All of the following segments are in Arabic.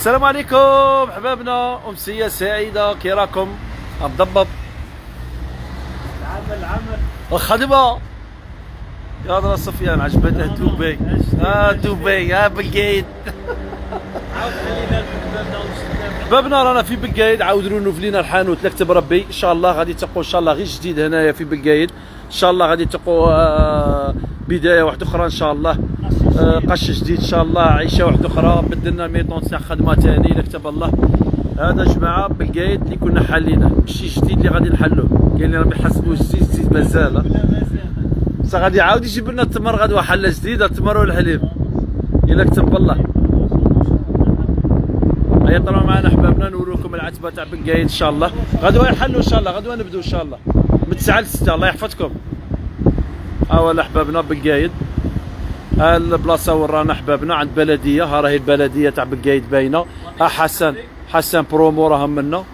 السلام عليكم حبابنا امسيه سعيدة كي راكم الضبب العمل العمل. الخدمه يا هضره سفيان عجبتها دبي آه دبي آه بالقايد عاود خلينا حبابنا رانا في بالقايد عاودوا نوف لينا الحانوت. لكتب ربي إن شاء الله غادي تلقوا إن شاء الله غير جديد هنايا في بالقايد إن شاء الله غادي تلقوا آه، بداية واحدة أخرى إن شاء الله. قش جديد إن شاء الله. عيشة واحدة أخرى. بدلنا ميطون تاع خدمة ثاني لكتب الله. هذا جماعة بالقايد اللي كنا حالينه ماشي جديد اللي غادي نحلوه. كاين اللي راهم يحسبوا جديد جديد مازال. بصح غادي يعاود يجيب لنا التمر. غدوه حلة جديدة التمر والحليب. إلا كتب الله. هيا طلعوا معنا أحبابنا. نوريكم العتبة تاع بن قايد إن شاء الله. غدوه يحلوا إن شاء الله. غدوه نبدوا إن شاء الله. من 9 ل 6 الله يحفظكم. ها ولا احبابنا بن قايد البلاصة ورانا احبابنا عند بلدية ها راهي البلدية تاع بن قايد باينة. ها حسن حسن برومو راهم منا.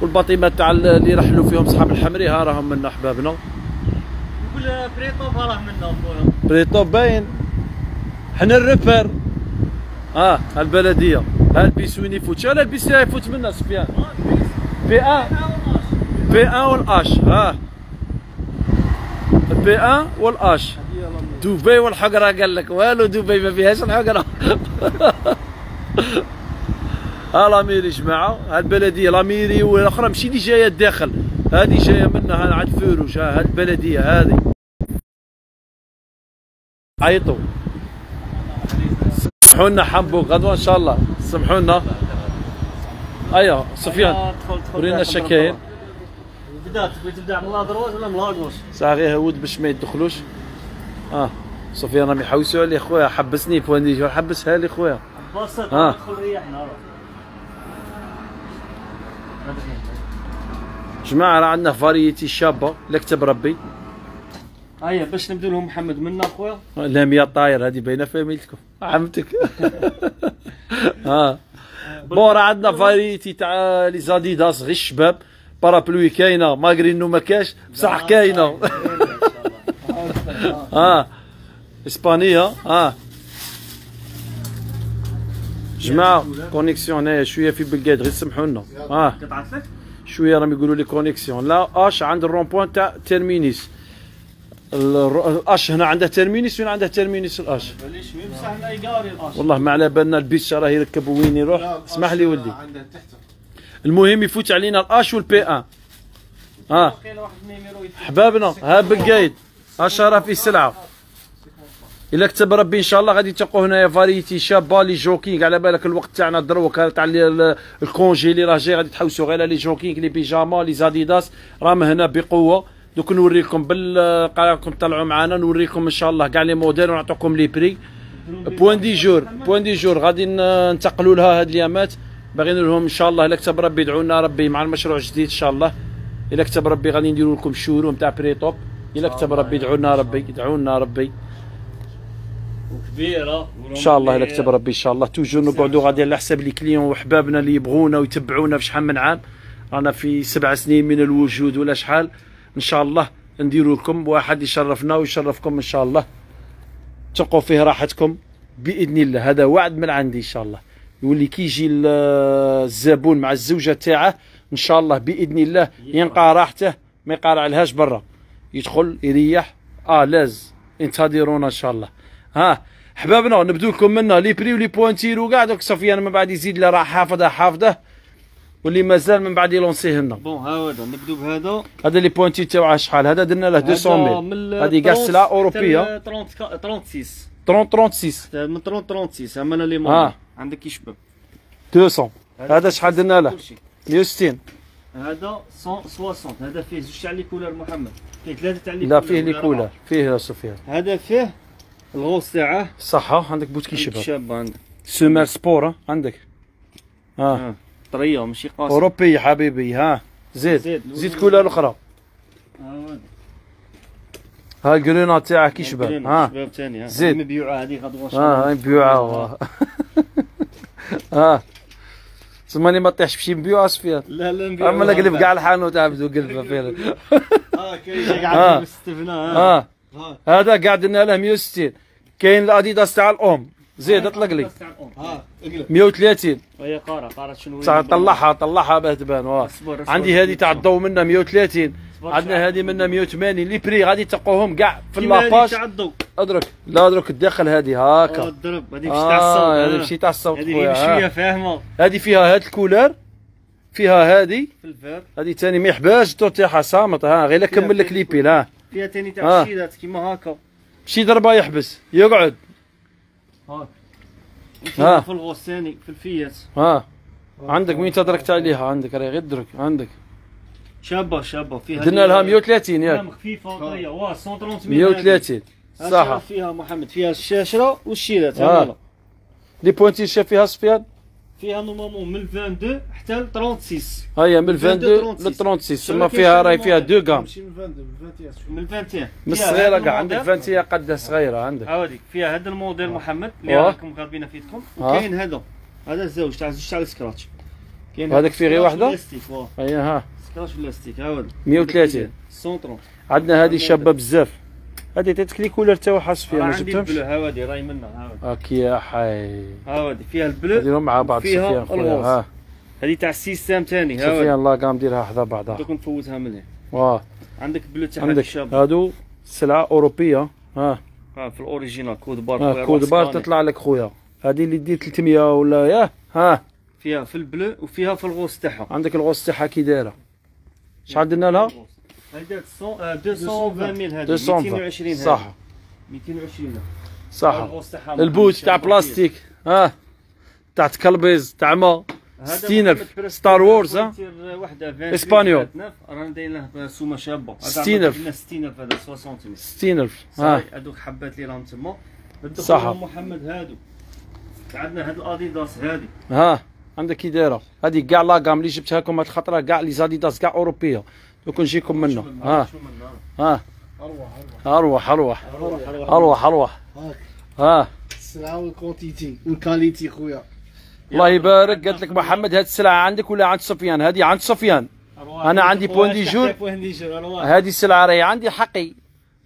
والباطيمات تاع اللي رحلوا فيهم صحاب الحمري ها راهم منا احبابنا نقول بريطو فرح منا خويا بريطو باين. حنا الريبر آه البلديه ها البيس وين يفوت؟ شحال البيس اللي يفوت منا سفيان بي 1 بي 1 والأش. ها. بي 1 والأش. دبي والحقره قال لك والو دبي ما فيهاش الحقره ها لاميري جماعة ها البلديه لاميري والأخرى ماشي اللي جاية الداخل هذه جاية منها ها عند فيروش ها البلديه هذه عيطوا سمحوا لنا حمبو غدوة إن شاء الله. سمحوا لنا أيوه سفيان ورينا الشكاين بدات تبغي تبدا من لاضروس ولا من لاغوس صاغي هود باش ما يدخلوش. آه. سفيان راهم يحوسوا عليه خويا حبسني بواندي حبسها لي خويا. بسط آه. ندخل ريحنا جماعة راه عندنا فاريتي شابة لا كتب ربي. هيا باش نبدو لهم محمد منا خويا. لاميا طاير هذه باينة فاميلتكم عمتك آه. bon راه عندنا variété تاع les Adidas غير الشباب. parapluie كاينة malgré إنه ما كاش بصح كاينة. آه اسبانيه آه جماعة connexion هنايا شوية في بلقاد غير سمحوا لنا آه شوية راهم يقولوا لي connexion l'H عند ال rond-point تاع terminus ال H هنا عنده terminus وين عنده terminus ال H والله ما على بالنا البيتش راه يركب وين يروح اسمح لي ولدي المهم يفوت علينا ال H وال B un آه حبابنا ها بلقايد 10 في السلعة. إلا كتب ربي إن شاء الله غادي تلقوا هنايا variété شابة les joggings. على بالك الوقت تاعنا دروك تاع ال congé اللي راه جاي غادي تحوسوا غير les joggings les pyjamas les Adidas. راهم هنا بقوة. دوك نوريكم بالقراكم طلعوا معنا. نوريكم إن شاء الله كاع les modèles ونعطيكم les prix Point du Jour Point du Jour غادي ننتقلوا لها هاد اليامات. باغيين لهم إن شاء الله إلا كتب ربي يدعونا ربي مع المشروع الجديد إن شاء الله. إلا كتب ربي غادي نديروا لكم showroom تاع Pritop الا كتب ربي ادعوا لنا ربي ادعوا لنا ربي. وكبيرة إن شاء الله الا كتب ربي إن شاء الله. toujours نقعدوا غادي على حساب les clients وحبابنا اللي يبغونا ويتبعونا في شحال من عام. رانا في سبع سنين من الوجود ولا شحال. إن شاء الله نديروا لكم واحد يشرفنا ويشرفكم إن شاء الله. تلقوا فيه راحتكم بإذن الله. هذا وعد من عندي إن شاء الله. يولي كي يجي ال- الزبون مع الزوجة تاعه إن شاء الله بإذن الله ينقى راحته ما يقارع لهاش برا. يدخل يريح. آه لاز انتظرونا إن شاء الله. ها حبابنا نبدو لكم منا. les prix و les pointures وكاع دوك سفيان من بعد يزيد اللي راه حافظة حافظة. واللي مازال من بعد يلونسيه لنا. بون هذا نبدو بهذا. هذا لي بوانتي تاعها شحال هذا درنا له 200 ميل هذه كاع سلعة أوروبية. 30 36 30 36 من 30 36 أما أنا لي آه. مون عندك يشبه. 200 هذا شحال درنا له؟ كلشي 160 هذا 160 هذا فيه زوج تاع لي كولر محمد. كاين ثلاثة تاع لي لا فيه لي كولر. فيه يا سفيان. هذا فيه الغوص تاعه. صحة عندك بوتكي شباب. شاب عندك. سومر سبور ها؟ عندك. ها. آه. طرية ماشي قاسي أوروبي حبيبي ها. زيد. زيد. زيد كولر أخرى آه، ها الجرينا تاعك كي شباب. ها. شباب ثاني ها. زيد. مبيوعة هذه غدوه ها هاي مبيوعة. ها. تسماني ما طيحش بشي مبيوعة سفيان لا لا مبيوعه اما قلب كاع الحانوت عبدو قلبها فعلا آه كاين. قاعد باستثناء ها هذا قاعد لنا له 160 كاين الاديداس تاع الام زيد اطلق لي تاع الأم. ها اقلب 130 وهي قاره قاره شنو طلعها طلعها باه تبان. عندي هذه تاع الضو منها 130 اصبر، عندنا. هذه منها 180 لي بري غادي تلقوهم كاع في لاباج أدرك. لا أدرك. الداخل هذه آه، هاكا الضرب هذه مش تاع الصوت هذه آه. ماشي تاع الصوت هذه شوية ها. فاهمة. هذه فيها هاد الكولر فيها هذه. هذه ثاني ما يحباش تو تاعها صامت ها غير كمل لك لي بيل ها فيها ثاني آه. تاع الشيلات كيما هكا. شي ضربة يحبس. يقعد. هاك ها. ها. في الغوص ثاني في الفيات. ها. عندك وين تدركت عليها؟ عندك راهي غير درك عندك. شابه شابه فيها درنا لها 130 ياك. خفيفه وطريه واه 130 130 صح صح فيها محمد فيها الشاشرة والشيلات آه. هذا لي بوينتي شاف فيها سفيان فيها نورمالمون من 22 حتى ل 36 هيا من 22 ل 36 تما فيها؟ راهي فيها دو كام ماشي من 22 من 21 من 21 من فيها الصغيرة كاع عندك الموديل. فانتي قدها صغيرة عندك. عاودي فيها هذا الموديل محمد اللي آه. راكم غابين في يدكم آه. وكاين هذا. هذا الزوج تاع زوج تاع ال scratch. وهذاك فيه غير واه. هيا ها. scratch بلاستيك عاود. 130 130 عندنا هذه شابة بزاف. هذه تتك les couleurs تاعها سفيان راه ما عندي جبتهمش؟ البلو هاودي راهي منها هاك يا حي. هاودي فيها ال bleu نديرهم مع بعض فيها ال rose. ها. هذه تاع ال système ثاني هاودي. لا قام ديرها حدا بعضها دوك نفوتها من هنا واه. عندك bleu تاع عندك الشاب هادو سلعة أوروبية ها. ها في ال original code barre ها code barre. تطلع لك خويا. هذه اللي دير 300 ولا ياه ها. فيها في ال bleu وفيها في ال rose تاعها عندك ال rose تاعها كي دايرة. شحال درنا لها؟ 100 220 ميل هذه 220 220 هذه. صح. 220 صح. ال bottes تاع بلاستيك. ها؟ تاع تكلبيز تاع ما؟ هذا 60000 محمد بريس ستار وورز ها؟ بوينتير وحدة 28 إسبانيول. 39 رانا دايرين له سومة شابة. هذا 60000. عندنا 60000 هذا 60 60000 ها. هذوك حبات لي راهم تما. صح. محمد هادو. عندنا هاد الأديداس هادي. ها. عندك كي دايرة؟ هذه كاع لا كام اللي جبتها لكم هاد الخطره كاع لي زاديداس كاع أوروبية. دوك نجيكم منه. ها؟ ها. أروح أروح. أروح أروح. أروح أروح. هاك. ها. السلعة وال quantité وال qualité خويا. الله يبارك. قالت لك محمد هاد السلعة عندك ولا عند سفيان هذه عند سفيان. أنا عندي Point du Jour. Jour. هذه السلعة راهي عندي حقي.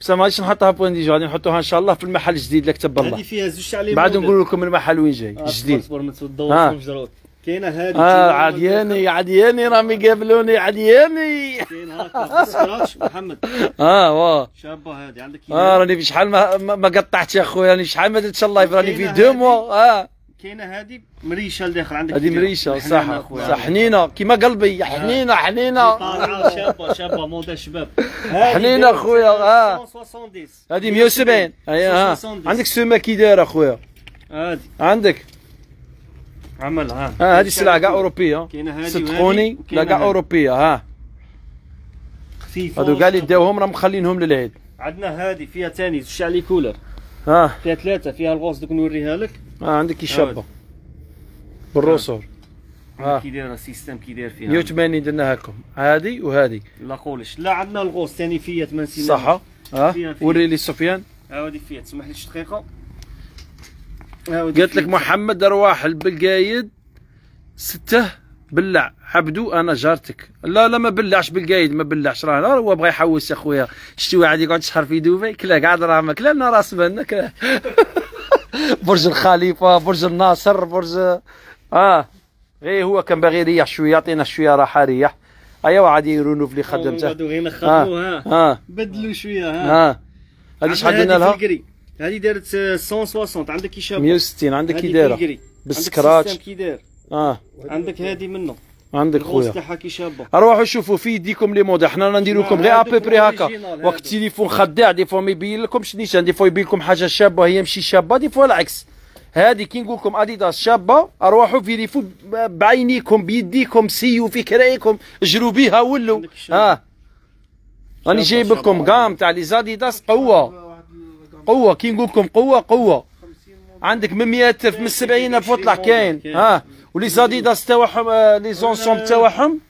بس مانيش نحطها Point du Jour غادي نحطوها إن شاء الله في المحل الجديد اللي كتب هذه الله فيها زوج تاع لي بعد. نقول لكم المحل وين جاي. آه، كاينة هذه آه عدياني عدياني راهم يقابلوني عدياني. كاين هكا. scratch محمد. آه واه شابة هذه عندك آه راني في شحال ما, ما ما قطعت يا خويا راني شحال ما درتش ال live راني في deux mois. آه. كاينة هذه مريشة لداخل عندك هذه. مريشة صح. صح حنينة كيما قلبي حنينة حنينة. طالعه شابة شابة موديل شباب. حنينة أخويا، آه. 170 هذه 170 هيا ها 170. عندك سومه كي دايرة اخويا هذه عندك. عمل ها. ها هذه السلعة كاع أوروبية. صدقوني لا كاع. أوروبية ها. خفيفه هذو كاع اللي داوهم راهم مخلينهم للعيد. عندنا هذه فيها ثاني شع les couleurs. ها. فيها ثلاثة فيها ال rose دوك نوريها لك. ها عندك كي شابة. بال ressort. آه. كي داير ال système كي داير فيها. 180 درناها لكم هذه وهذه لا قولش. لا عندنا ال rose ثاني ما نسينا صح ها. فيها- فيها. وري لي سفيان. هاودي فيات. تسمح لي شي دقيقة. قالت لك. محمد رواح البلقايد سته بلع. عبدو أنا جارتك. لا لا ما بلعش بالقايد ما بلعش راه هو بغى يحوس يا خويا. شتي واحد يقعد يشحر في دبي كلا قاعد راه كلا لنا راس بالنا كلا. برج الخليفة برج الناصر برج آه. غير هو كان باغي يريح شوية يعطينا شوية راحة ريح أيوا عاد يرونو في اللي خدمته. غير ها نخدموها ها. بدلوا شوية ها. هذه شحال درنا لها؟ هذه دارت آه، 160 عندك كي شابه 160 عندك كي دايرة. بال scratch. كي داير. آه. عندك هذه منه. عندك خويا. تاعها كي شابة. روحوا شوفوا في يديكم les modèles. حنا راه نديرو لكم غير هادوك à peu près هكا. وقت. التليفون خداع des fois ما يبين لكمش نيشان. des fois يبين لكم حاجة شابة هي ماشي شابة. des fois العكس. هذه كي نقول لكم أديداس شابة أروحوا vérifiو بعينيكم بيديكم essayiو في كرعيكم اجروا بيها ولوا. ها راني شابة، جايب لكم. gamme تاع les Adidas قوة. قوة كي نقول لكم قوة قوة. عندك من 100000 من 70000 واطلع كاين ها. و les Adidas تاعهم آه، les ensembles تاعهم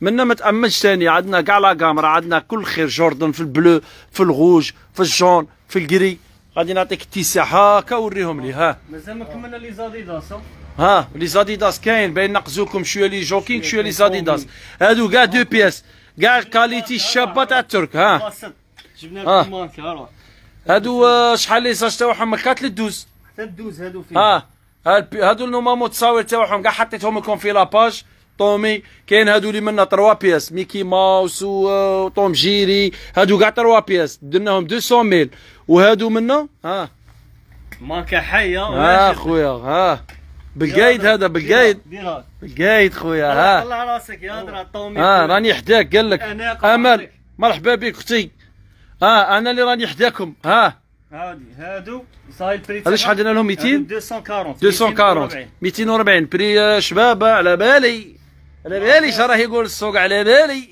منا ما تأمنش ثاني. عندنا كاع la gamme راه عندنا كل خير. جوردن في البلو في الغوج في الجون في الكري غادي نعطيك اتساع هاكا وريهم لي ها. مازال ما كملنا les Adidas ها. ها les Adidas كاين. باين نقزوكم شوية les joggings شوية les Adidas. هادو كاع deux pièces. كاع ال qualité الشابة تاع الترك ها. جبنا. لكم ماركه هادو آه، شحال les âges تاعهم؟ 4 لل douze حتى douze هادو فيه هاد- هادو النومامو التصاوير تاعهم. كاع حطيتهم لكم في la page طومي كاين هادو اللي منا 3 pièces. ميكي ماوس و- وطوم جيري. هادو كاع 3 pièces. درناهم 200 ميل وهادو منا؟ ها ماركه حيه ها خويا. ها بالقايد هذا بالقايد. بالقايد خويا. ها طلع راسك يا درا طومي. ها راني حداك. قال لك امل. مرحبا بك أختي ها أنا اللي راني حداكم ها. هادي هادو صاي ال prix هذا شحال درنا لهم؟ 200 240 240 240 prix آه، شبابه على بالي. على بالي راه يقول السوق على بالي.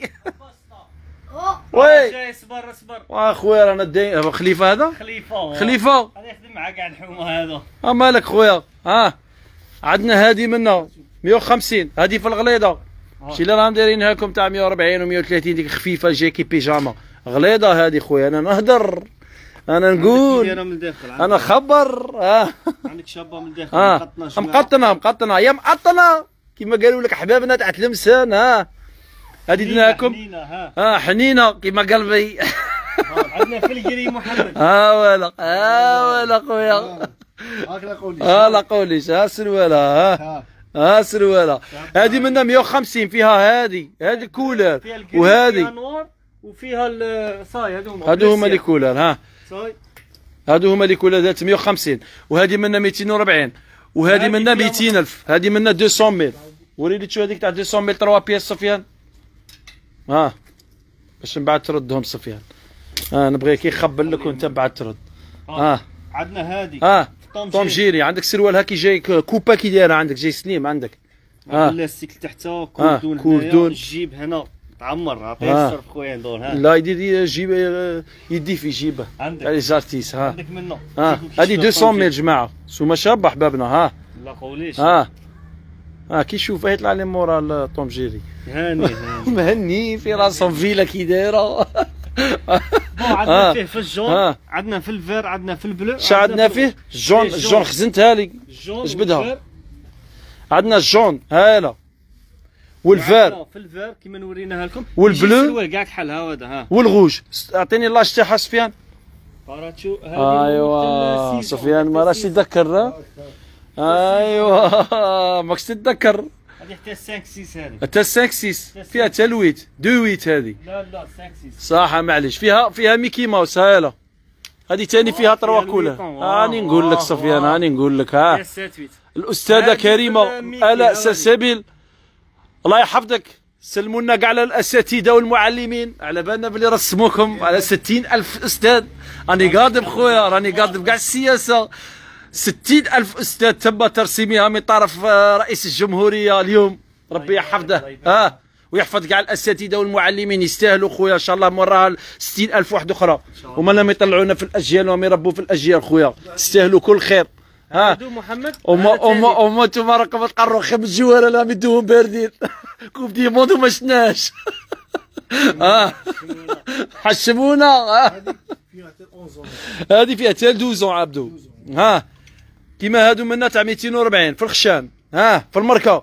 oui. جاي صبر صبر. واخويا رانا داي خليفة هذا؟ خليفة. خليفة. غادي يخدم معاك كاع الحومه هذا. ها مالك خويا؟ ها. عندنا هذه منا 150 هذه في الغليظة. شي اللي راهم دايرينها لكم تاع 140 و130 ديك خفيفة جاكي بيجاما. غليظة هذه خويا أنا نهدر أنا نقول دايره من الداخل أنا خبر ها عندك شابه من الداخل ها مقطنة شمال. مقطنة مقطنة يا مقطنة. كما قالوا لك احبابنا تاع تلمسان ها هذه ها. ها حنينة كما قلبي. ها. عندنا في القري محمد. ها ولا ها ولا خويا. هاك لا قولي. ها لا قوليش ها سروالة ها ها ها سروالة هذه منها 150 فيها هذه هذه couleur وهذه وفيها ال- صاي هادو هما. هادو هما لي كولر ها. صاي. هادو هما les couleurs ذات 150 وهذه منها 240 وهذه وهذه منها فيها 200 ألف هذه منها 200 ميل وريني تشوف هذيك تاع 200 ميل 3 pièces سفيان ها. باش من بعد تردهم سفيان ها نبغي كي يخبل لك وانت من بعد ترد. ها. عندنا هادي. ها. طوم جيري. عندك سروال هاكي جاي coupe كي دايره عندك جاي slim عندك. ها. اللاستيك تحته cordon cordon. هنايا الجيب هنا. تعمر عطيه ها. الصرف خويا ندور ها. لا يدير جيب يدي في جيبه عندك. ع les articles ها. عندك منه. ها. هذه 200 ميل جماعة. سوما شابة احبابنا ها. لا قوليش. ها. ها كي يشوف يطلع لي مورا الطوم جيري. هاني هاني. مهني في راسهم فيلا كي دايرة. عندنا. فيه في ال jaune. عندنا في ال vert عندنا في ال bleu شا عندنا فيه ال jaune. ال jaune خزنتها لي. جبدها. عندنا ال jaune هالا وال vert. في ال vert كيما نوريناها لكم. وال bleu. كاع كحل هذا ها. والغوج. أعطيني لاش تاعها سفيان. باراتشو هذه ايوا سفيان ما راش. يتذكر ها؟ ايوا ماكش تتذكر؟ هذه حتى 5 6 هذه. حتى 5 6 فيها تال huit. دويت هذه. لا لا 5 6 صح معليش. فيها فيها ميكي ماوس هالا هذه تاني فيها trois couleurs. هاني نقول لك واه، سفيان واه. هاني نقول لك ها. 7 8 الأستاذة كريمة الاء هذه. سلسبيل الله يحفظك. سلموا لنا كاع على الأساتذة والمعلمين. على بالنا بلي رسموكم على ستين ألف أستاذ. راني قادم خويا راني قادم كاع السياسة. ستين ألف أستاذ تم ترسيمها من طرف آه، رئيس الجمهورية اليوم. ربي يحفظه. ها ويحفظ كاع الأساتذة والمعلمين. يستاهلوا خويا إن شاء الله موراها 60 ألف واحد أخرى. وما لم يطلعونا في الأجيال وما يربوا في الأجيال خويا. يستاهلوا كل خير. ها. محمد؟ وما وما. وما أنتم راكم تقروا خير من الجوار لا مدوهم باردين كوب دي موند وما شفناش آه حشمونا. فيها حتى 11 هذه فيها تال 12 عبدو. ها. كيما هادو منا تاع 240 في الخشان. ها في المركه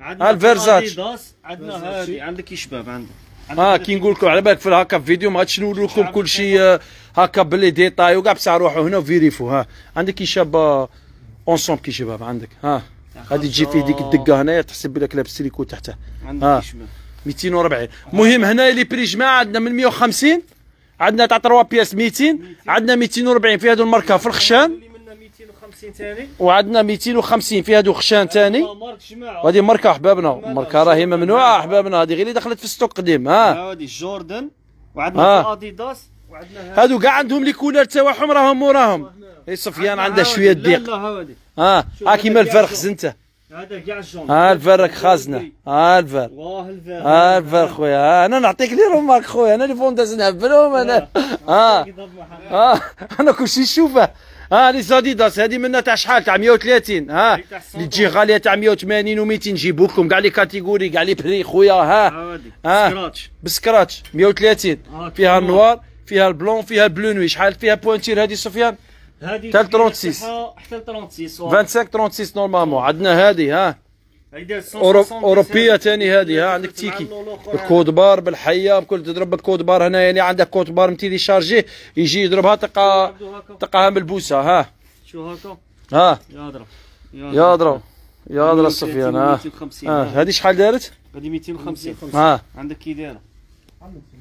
عندنا ها. أديداس، عندنا هذه عندك يا شباب عندك. ها كي نقول لكم على بالك في هكا في فيديو ما غاديش نوري لكم كل شيء هكا ب les détails وكاع بصح روحوا هنا وفيريفو ها. عندك شاب ensemble كي شباب عندك. ها. غادي تجي فيه ديك الدقة هنايا تحسب بلك لابس تريكو تحته عندك ها. يا شباب 240 المهم هنا les prix جماعة عندنا من 150 عندنا تاع 3 pièces 200 عندنا 240 في هذو الماركة في الخشان. اللي منا 250 ثاني وعندنا 250 في هذو خشان ثاني وهذه ماركة أحبابنا. ماركة راهي ممنوعة أحبابنا. هذه غير اللي دخلت في السوق قديم ها. هذه جوردن. وعندنا في اديداس وعندنا هادو كاع عندهم les couleurs تاعهم راهم موراهم اي سفيان عندها شوية ضيق ها ها كيما هذا الفرق كاع خزنته هذا كاع ال jaune ها الفرق خازنه ها الفرق واه ال vert ها الفرق خويا. ها أنا نعطيك les remarques خويا. أنا les vendeuses نهبلهم أنا. ها آه. أنا كل شيء نشوفه. ها هذه زاديداس هذه منها تاع شحال؟ تاع 130 ها اللي تجي غالية تاع 180 و200 نجيبوا لكم كاع les catégories كاع les prix خويا. ها. ها. scratch ب scratch. 130 آه، فيها كيما. ال noir فيها ال blanc فيها ال bleu nuit شحال فيها pointure. هذه سفيان هذه تاع كبيرة 36. تاعها حتى 36 25 36 نورمالمون. عندنا هذه ها. هيدا أوروب 170 أوروبية ثاني هذه ها عندك تيكي. الكود بار بالحية بكل تضرب الكود بار هنا يعني عندك كود بار متيلي شارجيه يجي يضربها تلقى. تلقاها ملبوسه ها. شو هكا؟ ها. يا ضرب يا ضرب يا ضرب سفيان ها 250 ها. هذه شحال دارت؟ هذه 250 ها. عندك كي دايرة.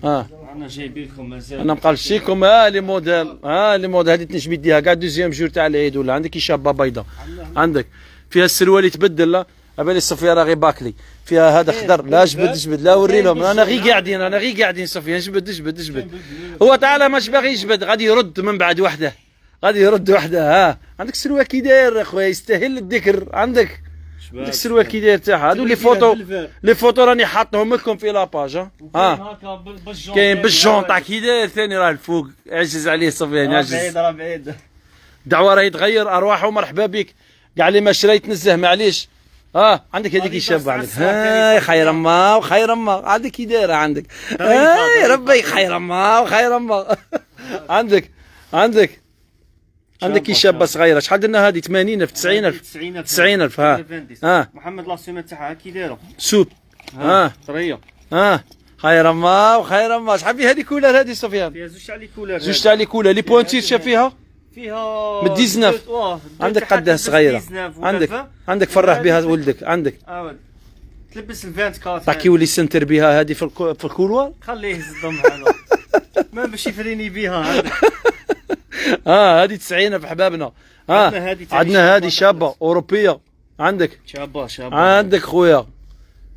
ها. أنا جايبين لكم مازال. أنا مقلشيكم ها les modèles. ها les modèles. هذه تنجم يديها كاع deuxième jour تاع العيد ولا. عندك شابه بيضاء عندك. فيها السروال يتبدل لا. أبالي صفيا راه غير باكلي. فيها هذا خضر. لا جبد جبد. لا وري لهم أنا غير قاعدين أنا غير قاعدين صفيا جبد. جبد جبد. هو تعالى ماش باغي يجبد. غادي يرد من بعد وحده. غادي يرد وحده. ها. عندك سروال كي داير أخويا؟ يستاهل الذكر. عندك. السروال كي داير تاعها. هادو les photos les photos راني حاطهم لكم في la page ها. ها كاين. بال jaune تاع كي داير ثاني راه الفوق. عجز عليه صفيان راه عجز. بعيد راه بعيد. دعوة راه يتغير ارواحه مرحبا بك. كاع اللي ما شرا يتنزه معليش. ها عندك هذيك الشابة عندك. هاي الثانية خير أما وخير أما. عندك كي دايره عندك. هاي. ربي خير أما وخير أما. عندك عندك. عندك شابة صغيرة؟ شحال درنا هذه؟ 80000 90000 90000 90000 ها. ها. محمد لا سيمه تاعها كي دايرة؟ سوب ها. طريه ها. خير أما وخير أما. شحال فيها هذه كولر هذه سفيان؟ فيها زوج تاع لي كولور زوج تاع لي كولر. لي بوانتير شاف فيها؟ فيها من 19. واه، عندك قدها صغيرة. 19 ولا عندك. 20. عندك فرح بها ولدك. عندك. آه تلبس ال 24 تعكي ولي سنتر بها هذه في الكو- في الكولوار؟ خليه يهز الضم ما باش يفريني بها آه هذه 90 في حبابنا. عندنا ها هذه. شابة. أوروبية. عندك؟ شابة شابة. عندك خويا.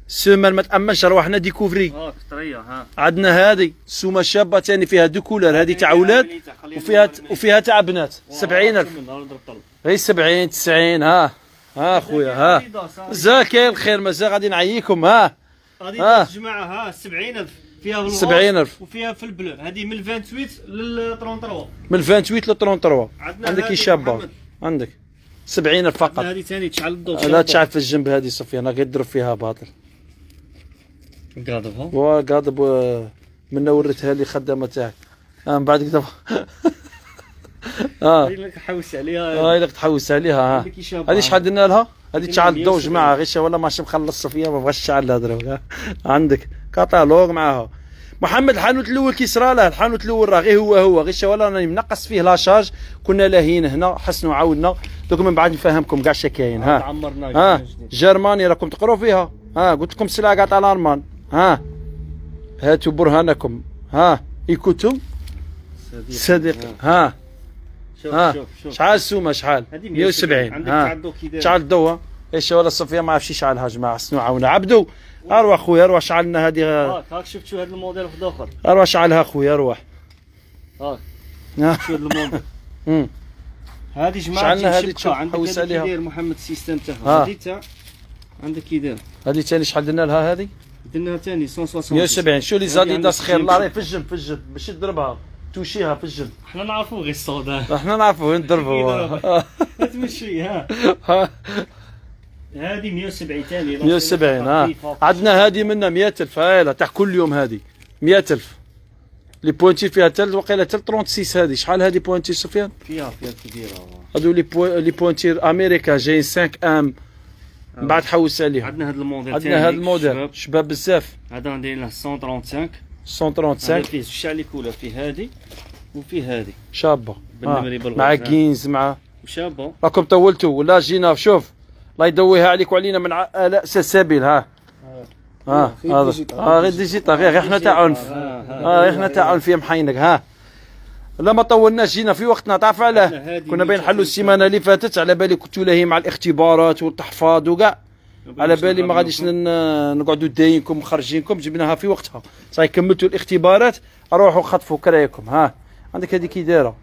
سومر ما تأمنش رواحنا découvrir. آه طريه ها. عندنا هذه سومة شابة ثاني فيها deux couleurs هذه تاع أولاد وفيها وفيها تاع بنات. 70000 هي 70 90 ها. ها خويا ها. مازال كاين الخير مازال غادي نعييكم ها. هذه آه. جماعة ها 70000 فيها بال rose 70000 وفيها في ال bleu. هذه من 28 لل 33 من 28 ل 33 عندنا عندك شابة. عندك. 70000 فقط. هذه ثاني تشعل الضوء لا تشعل في الجنب هذه صفية. أنا غير ضرب فيها باطل. قاضبها وقاضب من وريتها لي خدامه تاعك آه من بعد كذا آه. لك حوس عليها. هاي اللي تحوس عليها شابة. هذه شحال درنا لها؟ هذه تشعل الضوء 170. جماعة. غير ولا ماشي مخلص صفية؟ ما بغاش تشعل هذا عندك. كاتالوج معاها محمد الحانوت الأول كي صرا له الحانوت الأول راه غير هو هو غير ولا راني منقص فيه la charge كنا لاهين هنا حسنوا عاودنا. دوك من بعد نفهمكم كاع شكاين ها. عمرنا ها. جرماني راكم تقروا فيها. ها قلت لكم سلعة قاعد على الالمان ها. هاتوا برهانكم. ها. ان كنتم صادقين. ها. شوف ها. شوف شوف. شحال السومه شحال هذه 170 عندك ها. تعدو كي داير. شعل الضوء إيش ولا الصفيه ما عرفش يشعلها جماعة حسنوا عاونا عبدو. أروح خويا أروح شعلنا هذه. هاك هاك شفت شو هذا الموديل واحد اخر أروح شعلها خويا أروح. هاك. ها. شو هذا الموديل؟ مم. هذه جماعة. تشوف، عندك حوس هذا كي عليها. داير محمد ال système تاعها. ها. هذه تاع عندك كي داير هذه ثاني شحال درنا لها هذه؟ درناها ثاني 160 170 شو les Adidas خير؟ الله في الجنب في الجنب. باش تضربها. توشيها في الجنب. إحنا نعرفوا غير الصوت. ها إحنا نعرفوا وين نضربوا تمشي ها. هذه 170 ثاني 170 ها عندنا هذه منا 100000 هايله تاع كل يوم هذه. 100000 لي بوانتي فيها تل وقيلة تل 36 هذه. شحال هذه بوانتي سفيان فيها فيها كبيرة. هذو لي بو... لي بوانتير أمريكا جايين 5 أم. من بعد حوس عليهم. عندنا هذا الموديل عندنا هذا الموديل. شباب. بزاف. هذا ندير له 135 هذا 135 فيه لي كولر فيه هذه وفيه هذه شابة. آه. مع ها. جينز مع وشابة. راكم طولتوا ولا جينا شوف. الله يدويها عليك وعلينا من ع- آلاء سلسبيل ها. ها غير هذا. ديجيتال. آه غير ديجيتال غير إحنا تاع عنف آه غير إحنا تاع عنف في محينك ها. لا ما طولناش جينا في وقتنا تعرف علاه؟ كنا بين نحلوا 130. السيمانة اللي فاتت على بالي كنت لاهي مع الاختبارات والتحفاظ وكاع. على بالي ما غاديش نقعدوا داينكم مخرجينكم جبناها في وقتها. صاي كملتوا الاختبارات روحوا خطفوا كرايكم ها. عندك هذه كي دايره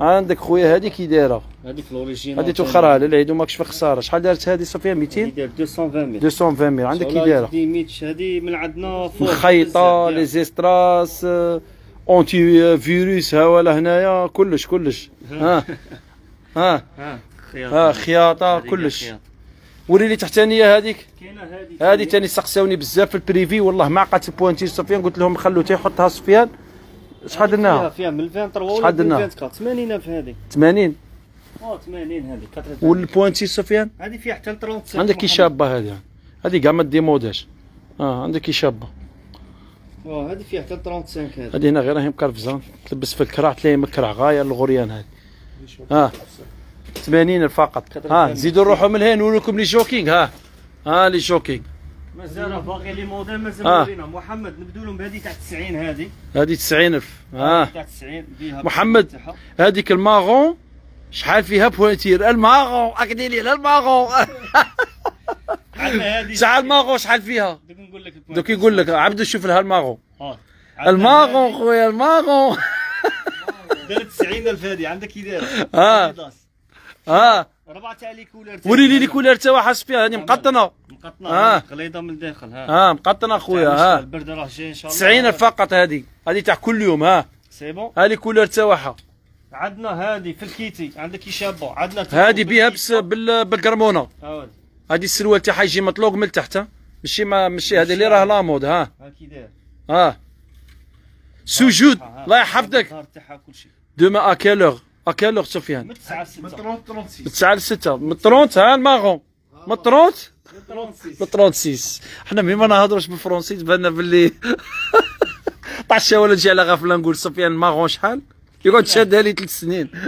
عندك خويا هذه كي دايرة؟ هذيك الأوريجينال هذه توخرها للعيد وماكش في خسارة. شحال دارت هذه صافية 200 داير 220 ميل 220 ميل عندك كي دايرة؟ هذه من عندنا فوق بزاف، لي زيستراس اونتي فيروس ها ولا هنايا؟ كلش كلش. ها. ها. ها. خياط ها خياطة كلش. وري لي تحتانية هذيك كاينة هذه هذه تاني سقساوني بزاف في البريفي والله ما عقدت البوانتي سفيان قلت لهم خلوا تا يحطها سفيان شحال درناها؟ فيها من 23 شحال ولا درناها؟ 24 80 في هذه. 80 آه 80 هذه 80. والبوانتي سفيان هذه فيها حتى 37 عندك كي شابة هذه. هذه كاع ما ديموداش آه عندك كي شابة. آه هذه فيها حتى 35 هذه. هذه هنا غير راهي مكرفزة. تلبس في الكرع تلاقي مكرع غاية الغريان هذه. آه. 80 الف فقط ها زيدوا روحوا من هنا نقول لكم لي شوكينغ. ها. ها لي شوكينغ. مازال باقي لي موديل مازال آه. محمد نبدو لهم بهذه تاع 90 هذه. هذه 90 ألف. ها تاع 90 بيها محمد. هذيك الماغون شحال فيها بوانتير الماغون. أكدي لي الماغون. عندنا هذه شحال الماغون شحال فيها؟ دوك نقول لك دوك يقول لك عبدو شوف لها الماغون. آه. الماغون خويا الماغون. دارت 90 هذه. عندك كي دايره آه. ربعة تاع لي كولر وري لي لي كولر تاعها حاس فيها هذه مقطنة. مقطنة. آه. غليظه من الداخل ها. ها مقطنة خويا ها البرد راه جاي إن شاء الله. 90 الف فقط هذه. هذه تاع كل يوم ها. سي بون هذه كولر تاعها عندنا هذه في الكيتي. عندك يشابو عندنا هذه بها بس بال بالقرمونة. هاود هذه السروال تاعها يجي مطلوق من تحت ها. ماشي ما ماشي هذه اللي راه لامود ها. ها كي داير. ها سجود. الله يحفظك. دوما اكيلوغ اكيلوغ سفيان من 9 من 6 30 36 من 9 ل 6 من 30 ها الماغون. من 30 36 من 36 حنا مي ما نهضروش بالفرونسي تبان باللي طاشا ولا نجي على غفلة نقول سفيان الماغون شحال؟ يقعد شادها لي ثلاث سنين.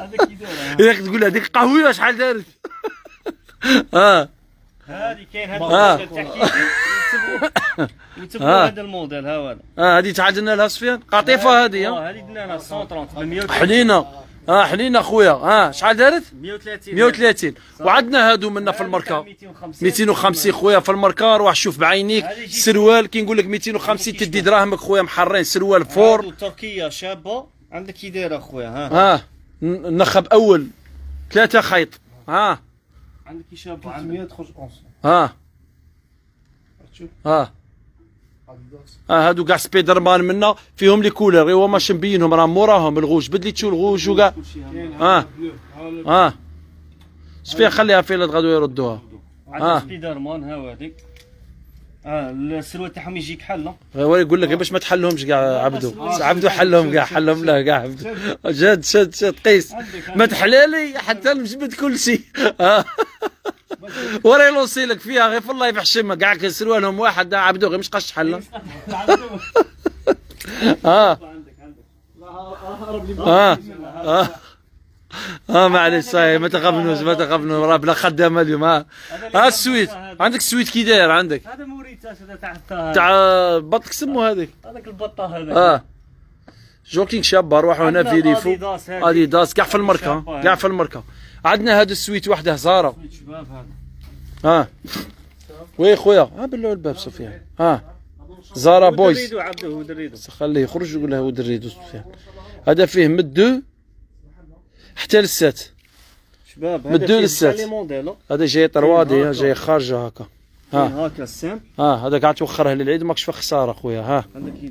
هذا كي داير اذا تقول هذيك قهوية شحال دارت؟ ها هذه كاين آه. هذا آه. هذا الموديل ها هذا ها هذه تعادلنا لها سفيان. قطيفة هذه آه، هذه درنا لها 130 ب 130 حنينه ها حنينه خويا. ها شحال دارت؟ 130 130 وعندنا هادو منا في الماركه 250 خويا في الماركه روح شوف بعينيك. سروال كي نقول لك 250 تدي دراهمك خويا محرين. سروال fort. تركيا شابة. عندك كي دايره خويا ها. ها ن- النخب أول. ثلاثة خيط. ها. عندك كي شابه عندك 300 تخرج 11 ها. ها. ها هادو كاع سبيدر مان منا فيهم لي كولر هو ماش مبينهم راه موراهم الغوج بدلي تشوف الغوج وكاع كلشي ها. كاين آه. هذا بلو هذا ها سفيان خليها في غادو يردوها آه. سبيدر مان ها هذيك آه السروال تاعهم يجيك حله هو يقول لك باش ما تحلهمش كاع عبدو. عبدو حلهم كاع حلهم لا كاع عبدو. جد شد شد قيس. ما تحلالي حتى نجبد كل شيء. ها. ورا يلوصي لك فيها غير في الله يفحشمها كاع سروالهم واحد عبدو غير مش قش حله لي ها ها ها معليش صحيح ما تغبنوش ما تغبنوا راه بلا خدامة اليوم ها ها السويت. عندك السويت كي داير؟ عندك. تاع تاع بط سمو هذيك. هذاك البطه هذا آه. جوكينغ شابه روحوا هنا في ريفو اديداس كاع في الماركه كاع. في الماركه عندنا هذا السويت وحده زاره شباب هذا. ها. وي خويا ها بالله الباب سفيان ها. زارا بويز. خليه يخرج يقول له هو دريدو سفيان هذا فيه من دو حتى للسات شباب مدوا فيه للسات. هذا جاي طروادي. جاي خارجة هكا. ها. هاكا السام ها هذا قاعد توخره للعيد ماكش في خسارة خويا ها.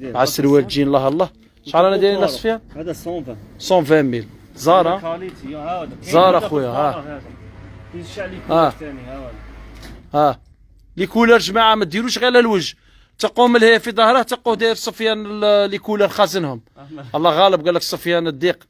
على السروال تجي الله. الله شحال أنا داير الناس فيها؟ هذا 120 120 ميل زارا كاليتي هذا زار أخويا، ها. ها. ها لي كولر جماعة ما ديروش غير على الوجه تقوا ملهي في ظهره تقوا داير سفيان لي كولر خازنهم. الله غالب قال لك سفيان الديق.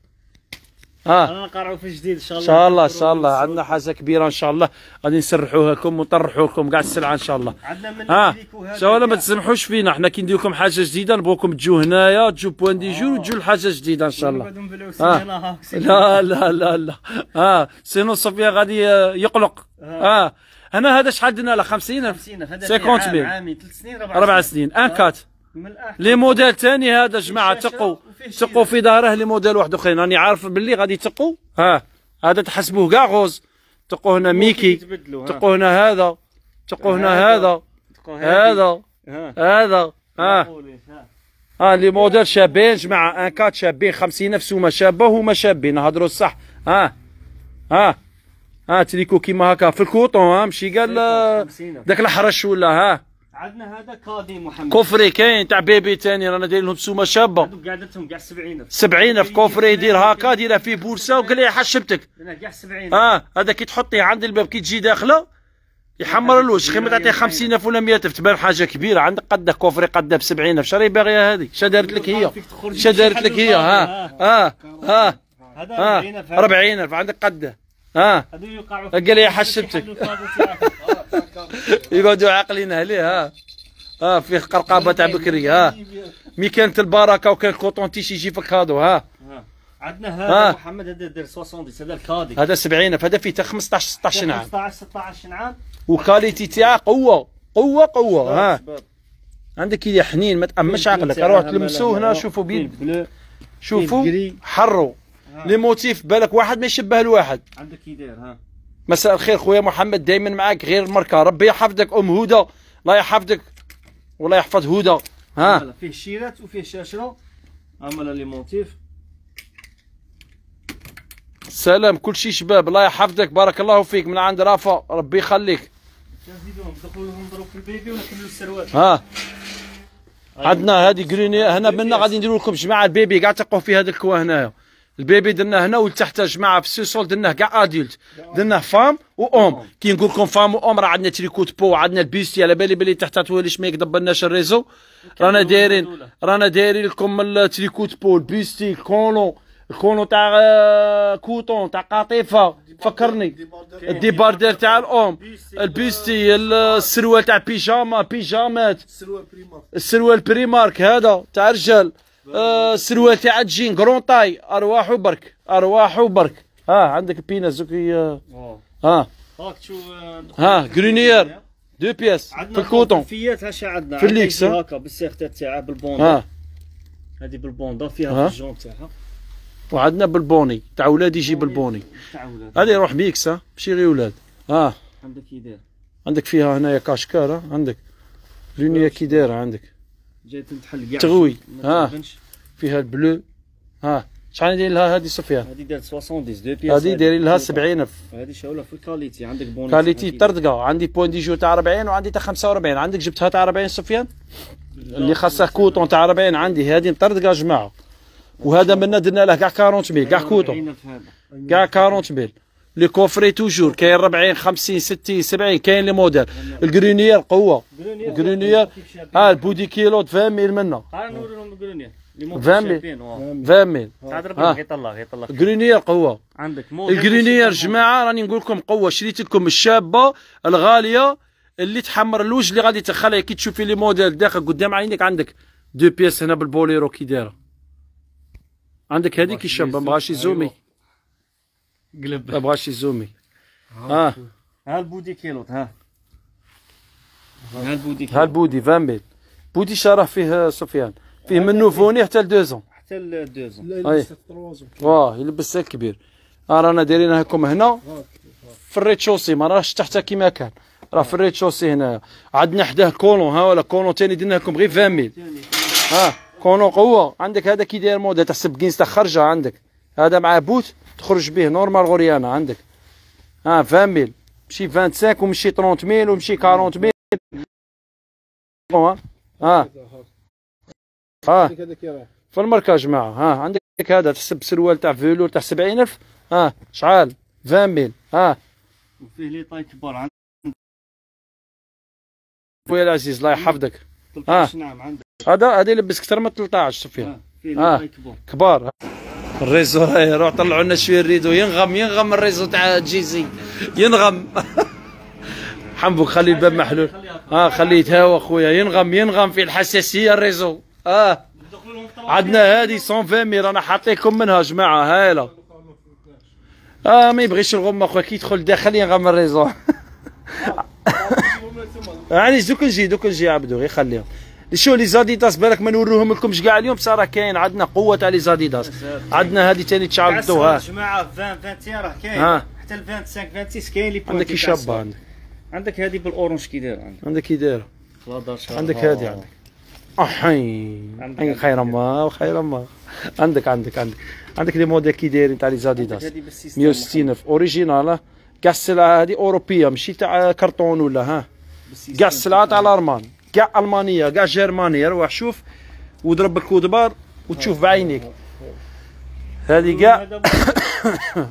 ها أنا نقرعوا في جديد إن شاء إن الله شاء الله إن شاء الله. عندنا حاجة كبيرة إن شاء الله. غادي نسرحوها لكم ونطرحوا لكم كاع السلعة إن شاء الله. عندنا من ان شاء الله ما. تسمحوش فينا. حنا كي ندير لكم حاجة جديدة نبغوكم تجوا هنايا تجوا بوان دي جور وتجوا لحاجة جديدة إن شاء الله. ها. لا لا لا لا. ها سينو صفيا غادي آه، يقلق ها أنا هذا شحال درنا له؟ 50 50 هذا 50 في ميل. عام عامين ثلاث سنين أربع سنين. آن كات. من الأحد. لي موديل ثاني هذا جماعة تقوا. تقوا في داره لي موديل واحد اخرين راني عارف باللي غادي تقوا ها هذا تحسبوه كاع غوز. تقوا هنا ميكي. تقوا هنا هذا. تقوا هنا هذا. هذا. هذا. ها. ها. les modèles شابين جماعة. ان كات شابين 50 نفس هما شابة وهما شابين. نهضروا الصح. ها. ها. ها تريكو كيما هكا في ال coton ها. ماشي قال 50. داك الحرش ولا ها. عندنا هذا cadeau محمد. coffret كاين تاع bébé تاني رانا دايرين لهم سومة شابة. قعدتهم كاع 70 70 في coffret يدير هكا ديرها في بورصة وقال لي حشبتك كاع 70 آه هذا كي تحطيه عند الباب كي تجي داخلة يحمر الوجه ما تعطيه 50000 ولا 100000 تبان حاجة كبيرة. عندك قده كفري قده ب 70000 شري باغية هذه؟ شا دارت لك هي؟ شا دارت لك هي؟ ها. ها ها هذا ها 40 40000 عندك قده ها قال لي حشبتك. يقعدوا عاقلين عليه ها ها فيه قرقابة تاع بكري ها مي كانت البركة وكان الكوطون تيش يجي فيك هادو ها عندنا آه. هذا محمد هذا دير 70 هذا الكادي هذا 70 هذا فيه حتى 15 16 نعم 15 16 نعم وكاليتي تاعه قوة قوة قوة ها. عندك يا حنين ما تامش عقلك روح تلمسوه هنا. شوفوا بيد شوفوا. حروا ها. لي موتيف بالك واحد ما يشبه الواحد. عندك كي داير ها. مساء الخير خويا محمد دائما معاك غير الماركه ربي يحفظك أم هدى الله يحفظك. والله يحفظ هدى ها. فيه شيرات وفيه شاشرة. عمل les motifs. سلام كل شيء شباب. الله يحفظك. بارك الله فيك. من عند رافا ربي يخليك. نزيدوهم في ال bébé ونكملوا السروال. ها. عندنا هذه جريني هنا منا غادي نديروا لكم جماعة ال bébé. كاع تلقوه في هذا ال coin هنايا. ال bébé درناه هنا ولتحت جماعة في ال sous-sol درناه كاع adulte درناه femme و homme كي نقول لكم femme و homme راه عندنا tricot de peau عندنا البيستي على بالي بلي تحت توليش ما يكذبناش ال réseau. رانا دايرين رانا دايرين لكم ال tricot de peau البيستي ال collant ال collant تاع آه، coton تاع قطيفة. فكرني. ال débardeur تاع الأم. البيستي السروال تاع بيجاما بيجامات السروال Primark هذا تاع رجال آه السروال تاع jean grande taille أرواح وبرك أرواح وبرك. ها عندك البينا زوكي آه،. ها. هاك تشوف آه، ها جرينيير دو بياس في الكوطون خلفيات هاشا عندنا. في الليكس، عندنا ها؟ هكا بالسيختة تاعها بالبوندا ها. هذه بالبوندا فيها ها؟ في الجون تاعها. وعندنا بالبوني. تاع ولاد يجي بالبوني. هذه يروح ميكس ها. ماشي غير ولاد. ها. عندك كي داير عندك فيها هنايا كاشكار ها. عندك. لونيا كي دايره عندك. جاي تنتحل كاع تغوي. ها. فيها البلو. ها. شحال ندير لها هذه سفيان هذه دارت 70 deux pièces. هذه دايرين لها 70000 هذه شاوله في ال qualité. عندك bonne qualité. طردقة. عندي بوين دي جو تاع 40 وعندي تاع 45 عندك جبتها تاع 40 سفيان اللي خاصها coton تاع 40 عندي. هذه مطردقة جماعة. وهذا منا درنا له كاع 40 mille كاع coton. 40 في هذا كاع 40 mille les coffrets toujours. كاين 40 50 60 70 كاين les modèles. ال grenouillère قوة. ال grenouillère ها ال body culotte 20 mille منا نوري لهم ال grenouillère اللي 20 mille. شابين، واو. 20 mille. تعال ضرب ها. غير طلع غير طلع ال grenouillère قوة. عندك وشي جماعة راني نقول لكم قوة. شريت لكم الشابة الغالية اللي تحمر الوجه اللي غادي تخليها كي تشوفي les modèles داخل قدام عينيك عندك deux pièces هنا بال boléro كي دايرة. عندك هذيك الشابة ما بغاش يزومي. قلب ما بغاش يزومي ها ها ال body culotte ها ها ال body ها ال body 20 mille body شرح فيه سفيان فيه من nouveau-né حتى ل deux ans حتى ال deux ans لا واه يلبس الكبير ها رانا دايرينها لكم هنا في ال rez-de-chaussée ما راهش تحتها كيما كان راه في ال rez-de-chaussée هنا عندنا حداه collant ها ولا collant تاني درنا لكم غير 20 mille ها collant قوه عندك هذا كي داير مودا تحسب كينز تاع خرجه عندك هذا مع bottes تخرج به normal غوريانا عندك. ها 20 mille مشي 25 ومشي 30 mille ومشي 40 mille ها. ها. في الماركه يا جماعة ها عندك هذا تحسب سروال تاع velours تاع 70000 ها شحال 20 mille ها. وفيه les tailles كبار عندك. خويا العزيز الله يحفظك. 13 نعم عندك. هذا هذا يلبس أكثر من 13 سفيان ها فيه آه. كبار. ال réseau راه يروح طلعوا لنا شوية ال rideau ينغم ينغم ال réseau تاع Djezzy. ينغم. حنبوك خلي الباب محلول. آه خليه يتهاوى خويا. ينغم ينغم في الحساسية ال réseau. آه. عندنا هذه 120 mille أنا حاطيكم منها جماعة. هايلة. آه ما يبغيش الغم أخويا. كي يدخل داخل ينغم ال réseau. يعني دوك نجي دوك نجي عبدو. غير خليهم. شو les Adidas بالك ما نوريهم لكمش كاع اليوم؟ بصح راه كاين عندنا قوة تاع les Adidas عندنا هذه ثاني كاع تشعبدو ها الصوت جماعة 20 21 راه كاين. حتى ال 25 26 كاين les pointures عندك شابة. عندك. عندك هذه بال orange كي داير عندك. عندك كي دايرة. شهر. عندك. هذه عندك. أحي. عندك- خير ما خير ما عندك عندك عندك. عندك les modèles كي دايرين تاع les Adidas هذه بال système. 160 الف original كاع السلعه هذه أوروبية ماشي تاع كرتون ولا ها. كاع السلعه تاع الالمان كاع ألمانية كاع جرمانيا روح شوف وضرب ال code-barres وتشوف بعينيك. هذه كاع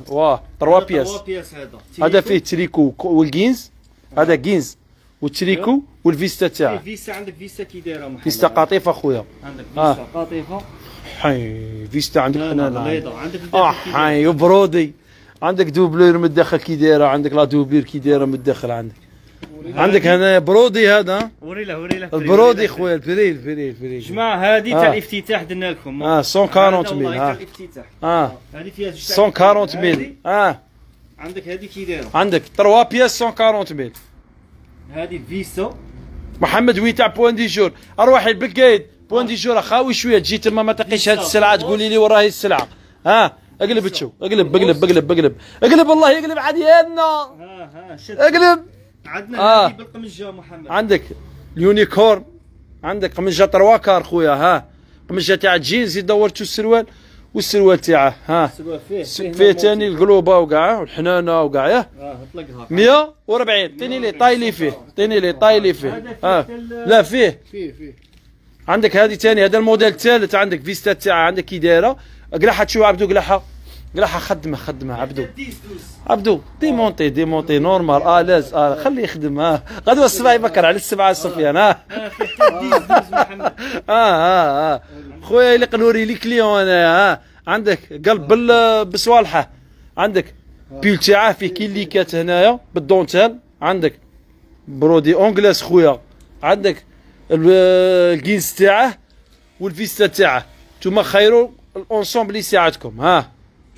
واه 3 هذا pièces. هذا. فيه تريكو كو- والجينز. هذا جينز والتريكو والفيستا فيه تاعه فيستا عندك فيستا كي دايره محمد؟ فيستا قطيفة خويا. عندك آه. فيستا قاطفه حي فيستا عندك بيضاء عندك آه داير. حي و brodé عندك doublure من الداخل كي دايره عندك la doublure كي دايره من الداخل عندك. عندك هنا brodé هذا؟ وري له وري له ال brodé خويا البريل البريل البريل جماعة هذه آه. تاع الافتتاح درنا لكم. آه 140 هذا والله mille آه آه. هذه فيها زوج تاع 140 هذه- mille آه. عندك هذه كي دايرة؟ عندك 3 pièces 140 mille هذه فيسا محمد oui تاع Point du Jour. أروح البلقايد Point du Jour خاوي شوية. تجي تما ما تلقيش هاد السلعة. تقولي لي وراهي السلعة. ها؟ اقلب تشوف اقلب اقلب اقلب اقلب. اقلب والله يقلب عاد يدنا ها اقلب. عندنا آه. بالقمجه محمد. عندك ال unicorn عندك قمجه trois-quarts خويا ها. قمجه تاع جينز دورتو السروال والسروال تاعه ها. سوا فيه فيه تاني القلوبه وكاع والحنانة وكاع ياه آه اطلقها 140 عطيني les tailles لي فيه عطيني les tailles لي فيه فيه ال- لا فيه. فيه فيه. عندك هذه ثاني هذا الموديل الثالث عندك فيستا تاعها عندك كي دايره قلاحة تشوف عبدو قلاحة؟ قلاحه خدمه خدمه عبدو. عبدو ديمونتي ديمونتي نورمال آه لاز آه خليه يخدم آه. غدوه السبعه يبكر على السبعة سفيان آه. حتى ديز دوز محمد. آه آه آه. خويا اللي قنوري لي كليون أنا ها عندك قلب بصوالحه. عندك بيل تاعه فيه كيليكات هنايا بالدونتال عندك برودي اونجلاس خويا. عندك ال- الجينز تاعه والفيستا تاعه. نتوما خيروا الانسومبل يساعدكم ها.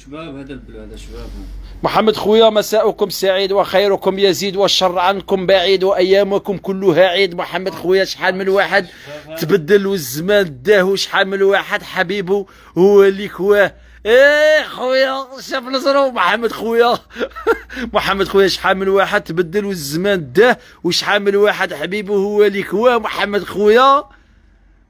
شباب هذا هذا شباب محمد خويا مساؤكم سعيد وخيركم يزيد والشر عنكم بعيد وأيامكم كلها عيد. محمد خويا شحال من واحد؟ تبدل والزمان داه شحال من واحد؟ حبيبه هو اللي كواه إيه خويا شاف نصرو محمد خويا. محمد خويا شحال من واحد؟ تبدل والزمان داه. وشحال من واحد؟ حبيبه هو اللي كواه محمد خويا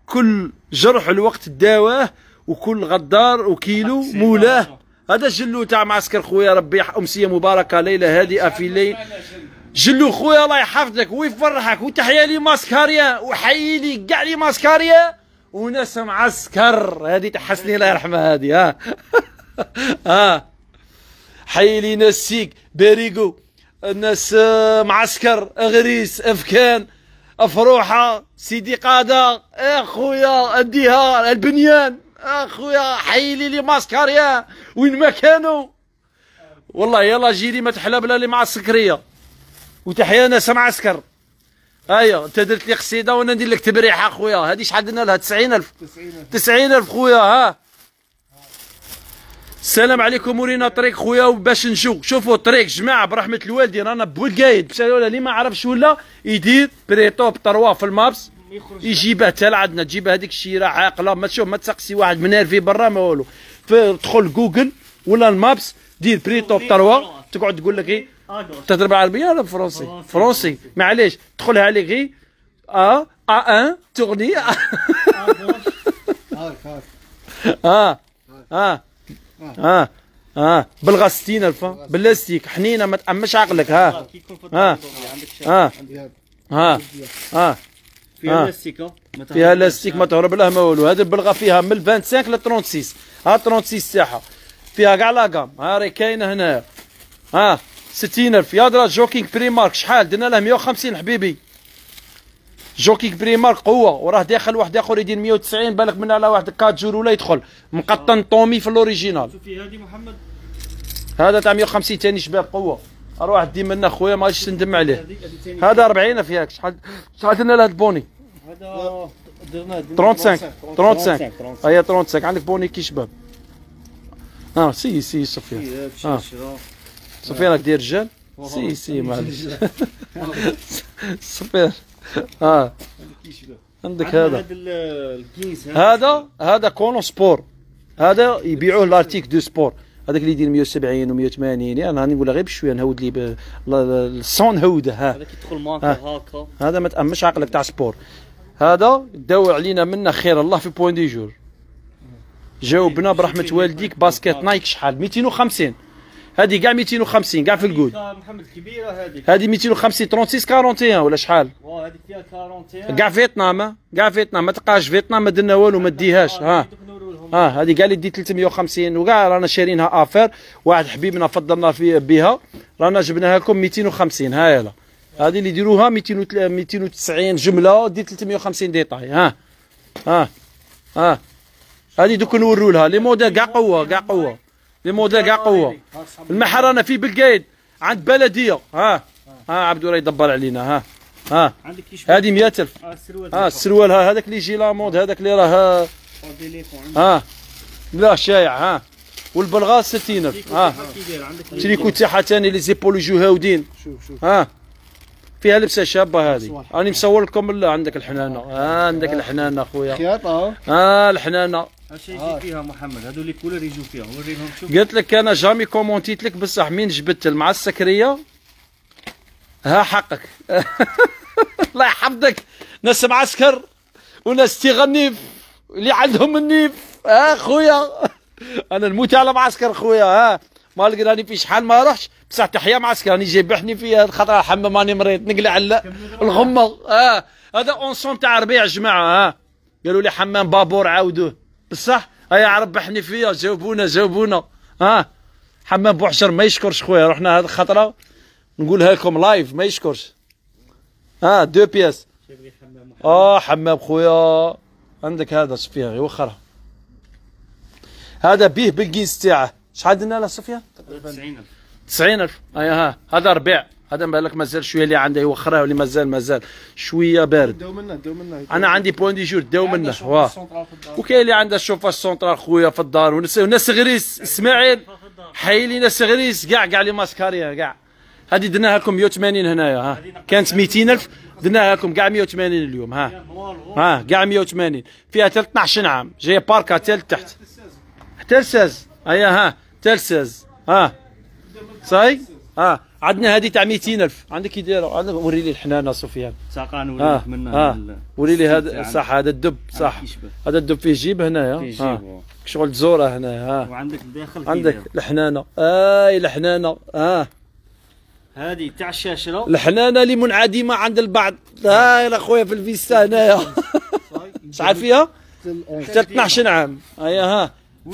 كل جرح الوقت داواه. وكل غدار وكيلو مولاه. هذا جلو تاع معسكر خويا ربي أمسية مباركة ليلة هادئة في الليل جلو. خويا الله يحفظك ويفرحك وتحيا لي ماسكاريا وحيي لي كاع لي ماسكاريا. وناس معسكر هذه تحسني الله يرحمها هذه ها. ها. حيي لي ناس سيك باريقو الناس آه، معسكر أغريس أفكان أفروحة سيدي قادة اخويا الديهار البنيان. أخويا حيي لي لي ماسكاريا. وين ما كانوا. والله يلا جيلي ما تحلى بلا لي معسكريه وتحيا ناس معسكر ايوا أنت درت لي قصيدة وأنا ندير لك تبريحة خويا هذه شحال درنا لها؟ 90000 90000 خويا ها. السلام عليكم ورينا طريق خويا وباش نشوف. شوفوا الطريق جماعة برحمة الوالدين. رانا بولقايد باش ولا اللي ما عرفش ولا يدير بريتوب trois في ال Maps. يجيبها حتى لعندنا تجيب هذيك الشيرة عاقلة. ما تشوف ما تسقسي واحد من في برا ما والو. تدخل جوجل ولا ال Maps دير بريتوب trois تقعد تقول لك إيه؟ تهضر بالعربيه ولا بالفرنسي فرنسي. معليش. تدخلها عليك غي ا ا ان تغني. آه آه آه آه. بالغاستين الفا باللاستيك. حنينة ما تأمش عقلك ها. في آه. آه ديال آه آه. فيها آه. لاستيكا ما فيها. لاستيك ما تهرب لها ما والو هذه البلغة فيها من 25 ل 36 ها 36 ساحه فيها كاع لا كام ها راهي كاينة هنا. ها 60000 يا درا جوكينغ بريمارك. شحال؟ درنا له 150 حبيبي. jogging Primark قوة. وراه داخل واحد آخر يدير 190 بالك من على واحد 4 jours ولا يدخل. مقطن طومي في ال original. شوفي هذه محمد. هذا تاع 150 ثاني شباب قوة. أروح دي منا خويا ما غاديش تندم عليه. هذا 40 فياك شحال شحال درنا له ال bonnet؟ هذا درنا 35 35 35 هيا 35 عندك bonnet كي شباب آه si si سفيان آه. سفيان راك داير رجال si si معليش سفيان آه عندك هذا هذا هذا كونو sport هذا يبيعوه l'article de sport هذاك اللي يدير 170 و 180 أنا راني نقولها غير بشويه نهود لي ال son هوده ها هذا كي يدخل مانكا هاكا هذا ما تأمش عقلك تاع sport هذا داوي علينا منا خير الله في Point du Jour جاوبنا برحمة والديك basket Nike شحال؟ 250 هذه كاع 250 كاع في هذيك محمد كبيرة هذه. هذه 250 36 41 ولا شحال؟ واه هذيك فيها 41 كاع فيتنام ها؟ كاع فيتنام ما تلقاش فيتنام ما درنا والو ما ديهاش. ها. آه هذه كاع اللي دي 350 وكاع رانا شارينها affaire واحد حبيبنا فضلنا في بها رانا جبناها لكم 250 ها يلا. هذه اللي يديروها 200 290 جملة دي 350 détail ها. ها. ها. هذه دوك نوروا لها. les modèles كاع قوة كاع قوة. les modèles كاع قوة. المحل رانا في بالقايد عند بلدية. ها. ها عبدو راه يدبر علينا ها. ها. هذه 100000 آه السروال ها السروال ها هذاك اللي يجي la mode هذاك اللي راه ها. لا شايع ها. والبلغاز 60000 ها. تريكو تاعها ثاني les épaules يجوا هاودين شوف شوف. ها. فيها لبسه شابة هذه. راني مصور لكم لا عندك الحنانة. ها عندك الحنانة خويا خياطة. ها الحنانة. هادشي يجي فيها محمد هادو les couleurs يجوا فيها وريهم شوف. قلت لك أنا jamais كومونتيت لك بصح مين جبت مع السكرية. ها حقك. الله يحفظك. ناس معسكر وناس تغنيف اللي عندهم النيف. ها خويا أنا نموت على معسكر خويا ها ما لقى راني في شحال ما رحتش بصح تحيا معسكر راني جاي بحني فيها خاطر الحمام راني مريض نقلع الغمة. ها هذا ensemble تاع ربيع جماعة ها قالوا لي حمام بابور عاودوه. بصح؟ هيا عرب بحني فيها جاوبونا جاوبونا. ها حمام بوحشر ما يشكرش خويا رحنا هذه الخطرة. نقولها لكم live ما يشكرش. ها deux pièces آه حمام خويا عندك هذا سفيان يوخرها هذا بيه بالقيس تاعه. شحال درنا له سفيان 90000 90000 أي ها هذا ربيع. هذا بالك مازال شوية اللي عنده يوخرها واللي مازال مازال. شوية بارد. داو منا داو منا أنا عندي Point du Jour داو منه. واه وكاين اللي عنده ال chauffage central خويا في الدار. وناس وناس غريس إسماعيل. حي لي ناس غريس. كاع كاع لي ماسكاريا كاع هذه درناها لكم 180 هنايا ها. كانت 200000 درناها لكم كاع 180 اليوم ها. ها كاع 180 فيها حتى 12 عام. جاية parka حتى لتحت. حتى ل seize هيا ها حتى ل seize ها. صاي ها عندنا هذه تاع 200000 عندك كي دايره عندك وري لي الحنانة سفيان ساقا ها نوريك منها ها ال- وري لي هذا. صح هذا الدب صح. هذا الدب فيه جيب هنايا فيه. جيب شغل تزوره هنا ها وعندك الداخل عندك. الحنانة. آي الحنانة. آه. هذه تاع الشاشره الحنانة اللي منعدمة عند البعض. هاي يا خويا في الفيستا هنايا. شحال فيها؟ حتى 12 عام هيا ها.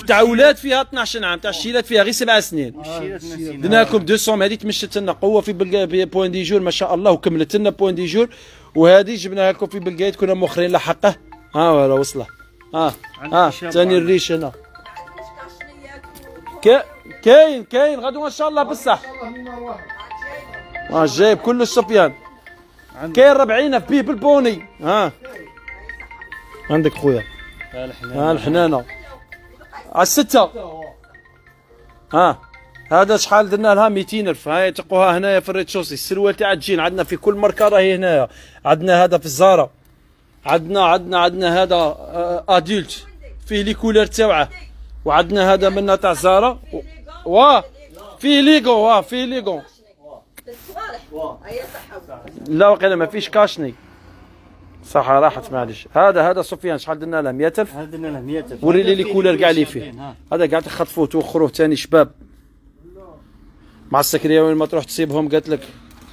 تاع أولاد فيها 12 عام تاع الشيلات فيها غير سبع سنين. درنا لكم 200 هذه تمشت لنا قوة في Point du Jour ما شاء الله وكملت لنا Point du Jour وهذه جبناها لكم في بلقايت كنا مؤخرين لحقه. ها ولا وصلة. ها ها ثاني. الريش هنا. كا- كاين كاين غدوه إن شاء الله بصح. آه جايب سفيان عندك. كاين ربعينه في بيه بال bonnet ها. عندك خويا. ها الحنانة. على الستة. ها هذا شحال درنا لها؟ 200 ألف. هاي تلقوها هنايا في ال rez-de-chaussée السروال تاع الجين عندنا في كل ماركه راهي هنايا. عندنا هذا في ال Zara عندنا عندنا عندنا هذا آه، adulte فيه les couleurs تاوعه. وعندنا هذا منا تاع Zara واه فيه ليغو. واه فيه ليغو. لا وقيلا ما فيش كاشني. صح راحت معليش هذا هذا سفيان شحال درنا له؟ 100000 هذا درنا له 100000 وري لي لي فيه كولر كاع اللي فيه. هذا قاعد تخطفوه توخروه ثاني شباب. مع السكرية وين ما تروح تصيبهم قالت لك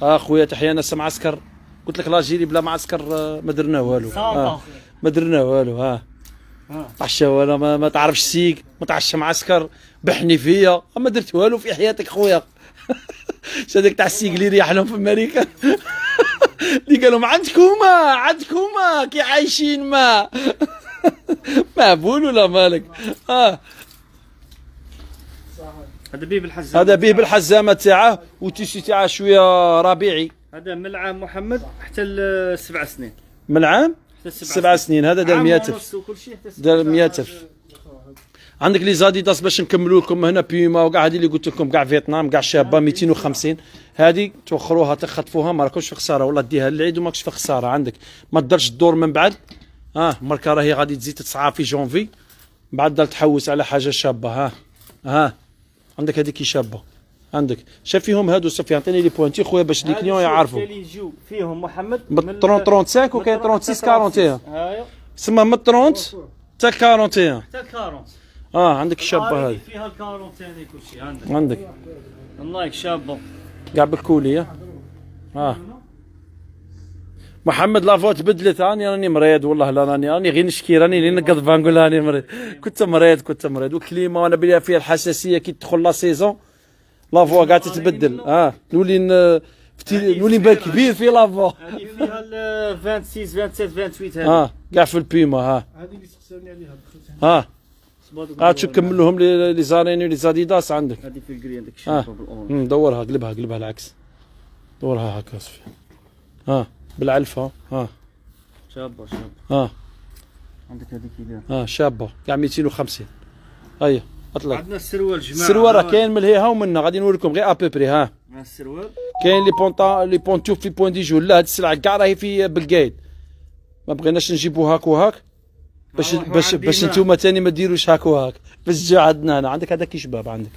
آه خويا تحيا ناس معسكر قلت لك لاجيري بلا معسكر آه، ما درنا والو. آه ما درنا والو ها. عشا ولا ما, ما تعرفش سيق ما تعرفش معسكر بحني فيا. ما درت والو في حياتك خويا. هذاك تاع السيق اللي ريح لهم في أمريكا. اللي قالوا عندكوما عندكوما كي عايشين ما. مهبول ولا مالك؟ آه. هذا بيه بالحزام هذا به بالحزامة تاعه والتيشي تاعه شوية ربيعي. هذا من العام محمد حتى السبع سنين. من العام؟ حتى السبع سبع سنين. هذا دار عام 100000 ونص وكل شيء حتى السبع دار 100000 عندك les Adidas باش نكملوا لكم هنا بيما وكاع هذه اللي قلت لكم كاع فيتنام كاع شابة 250 هذه توخروها تخطفوها ما راكوش في خسارة والله ديها للعيد وماكش في خسارة. عندك ما تدرش الدور من بعد؟ آه ماركه راهي غادي تزيد تسعى في جونفي بعد دار تحوس على حاجة شابة ها. ها. عندك هذيك شابة. عندك. شاف فيهم هادو سفيان عطيني les pointures خويا باش les clients يعرفوا اللي فيهم محمد من 30 35 وكاين 36 41 هاي تسمى من 30 حتى 41 حتى ال 40 آه عندك الشابه هذه. فيها ال 40 ثاني كل شيء عندك. عندك. والله شابة. كاع بالكوليه آه. محمد la voix تبدلت راني راني مريض والله لا راني راني غير نشكي راني اللي نقض نقول راني مريض. كنت مريض كنت مريض. وال climat وأنا بلي فيها الحساسية كي تدخل la saison la voix قاعدة تتبدل آه. نولي نولي نبان كبير في la voix. هذه فيها ال 26 27 28 هذه آه. كاع في البيما ها. هذه اللي سقساني عليها دخلت ها عاد شو كمل لهم لي لي زاريني ولي زاديداس عندك. هذه في الجري عندك آه. مم، دورها قلبها قلبها العكس. دورها هكا سفيان ها بالعلفه ها. شابة شابة. ها عندك هذيك يدير ها شابة. كاع 250 هيا أطلق. عندنا السروال جماعة. السروال راه. كاين من هيها ومنا غادي نوريكم غير ابوبري ها. السروال؟ كاين les panta les pantoufles في Point du Jour. لا هاد السلعة كاع راهي في بالقايد. ما بغيناش نجيبو هاك وهاك. باش باش باش ما- نتوما تاني ما ديروش هاك. وهاك باش تجي عندنا هنا. عندك هذا كي شباب عندك؟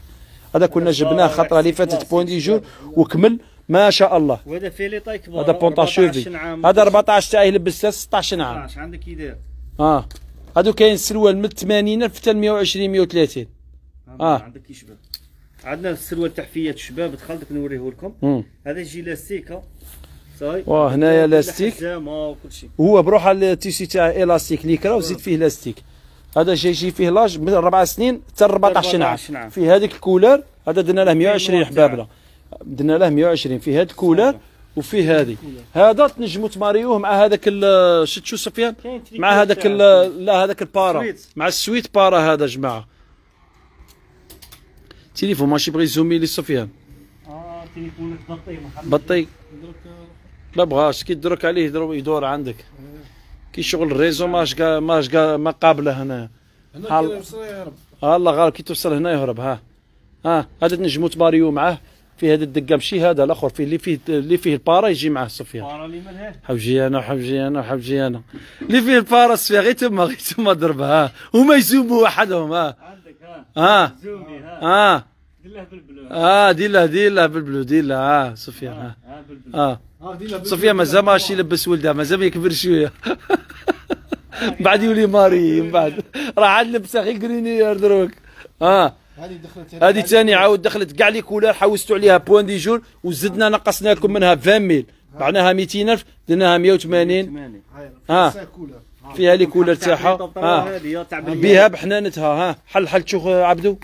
هذا كنا جبناه خطره اللي فاتت Point du Jour وكمل. ما شاء الله. وهذا فيه les tailles كبار هذا panta 14 شوفي عام. هذا 14 تاعي لبسته 16 عام. 14 عندك يدير آه. هادو كاين سروال من 80 حتى 120 130 آه. عندك يشبه عندنا السروال تاع fillettes شباب. دخلتك نوريه لكم. هذا يجي l'élastique ça y est واه هنايا لاستيك هو بروح على ال tissu تاع ال élastique lycra وزيد فيه لاستيك هذا جاي يجي فيه l'âge من أربع سنين حتى 14 عام 14 عام. في هذيك ال couleur هذا درنا له 120 المواد حبابنا درنا له 120 في هذا ال couleur وفي هذه هذا تنجموا تماريوه مع هذاك شفت شو سفيان مع هذاك لا هذاك البارا. مع ال sweat بارا هذا جماعة تليفون ماشي بغي يزومي لي سفيان آه تليفونك بطيء محمد بطي ما بغاش كي تدرك عليه يدور, يدور عندك. كي شغل ال réseau ماش قا ماش قا ما قابله هنا. هنا حال- كاين بصرا يا رب. الله غالب كي توصل هنا يهرب ها. ها هذا تنجموا تماريو معاه في هذا الدقة ماشي هذا الأخر في اللي فيه اللي فيه البارا يجي معاه سفيان بارا لي مالها حوجي أنا حوجي أنا حوجي أنا اللي فيه البارا سفيان غير تما غير تما ضربها ها. هما يزوموا وحدهم ها. عندك ها. ها. زومي ها. ها. دير له بال bleu. آه دير له دير له بال bleu دير له ها سفيان ها. ها بال bleu. آه سفيان مازال ماشي يلبس ولده مازال ما يكبر شوية. بعد يولي ماري من بعد. راه عاد لبسه غير جرينير دروك. آه. هذه دخلت هذه ثاني عاود دخلت كاع les couleurs حوستوا عليها Point du Jour وزدنا نقصنا لكم منها 20 ميل معناها 200 ألف درناها 180 ثمانية آه. couleur. فيها les couleurs تاعها. آه. هذه تاع بال bleu. بها بحنانتها ها. حل حل تشوف عبدو.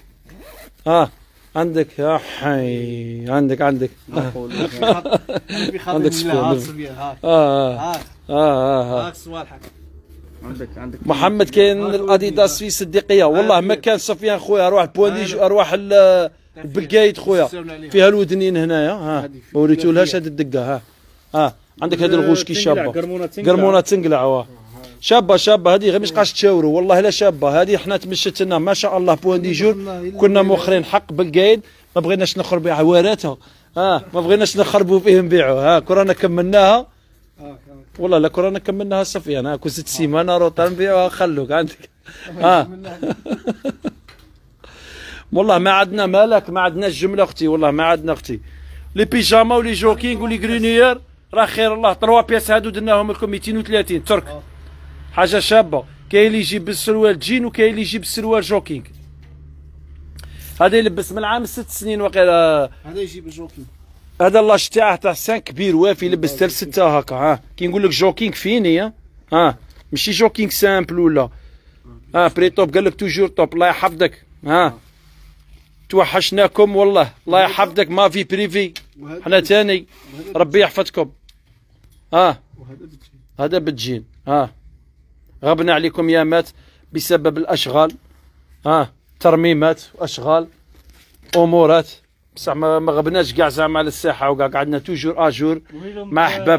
ها عندك يا حي عندك عندك. عندك سفيان آه آه آه آه, آه. صوالحك عندك عندك. محمد كاين الأديداس في صديقية. والله ما كان سفيان خويا أروح Point du أروح ال- بالقايد خويا. فيها الودنين هنايا. ها ما وريتولهاش هذه الدقة. ها ها. عندك هذا الغوش كي شابة. قرمونة تنقلع. قرمونة تنقلع واه شابة شابة هذه غير مش قاش تشاوروا. والله لا شابة. هذه حنا تمشت لنا ما شاء الله Point du Jour كنا موخرين حق بالقايد ما بغيناش نخربوا عواراتها. ها ما بغيناش نخربوا فيه نبيعوا ها كورونا كملناها. والله لا كورونا كملناها سفيان ها كون ست سيمانة روطا نبيعوها خلوك. عندك. ها والله ما عندنا مالك ما عندناش جملة أختي. والله ما عندنا أختي. les pyjamas و les joggings و les grenouillères راه خير الله. trois pièces هادو درناهم لكم 230 ترك. حاجة شابه كاين اللي يجيب بالسروال جين وكاين اللي يجيب بالسروال jogging هذا يلبس من عام ست سنين وقيلا هذا يجيب ال jogging هذا l'âge تاعه تاع سان كبير وافي لبس حتى لستة هكا ها كي نقول لك jogging fini ها ها ماشي jogging simple ولا ها بري توب قال لك toujours top الله يحفظك ها توحشناكم والله الله يحفظك ما في privé حنا تاني ربي يحفظكم ها هذا بالجين ها غبنا عليكم يامات بسبب الأشغال ها ترميمات وأشغال أمورات. بصح ما غبناش كاع زعما على الساحة وكاع قعدنا توجور اجور مع آه.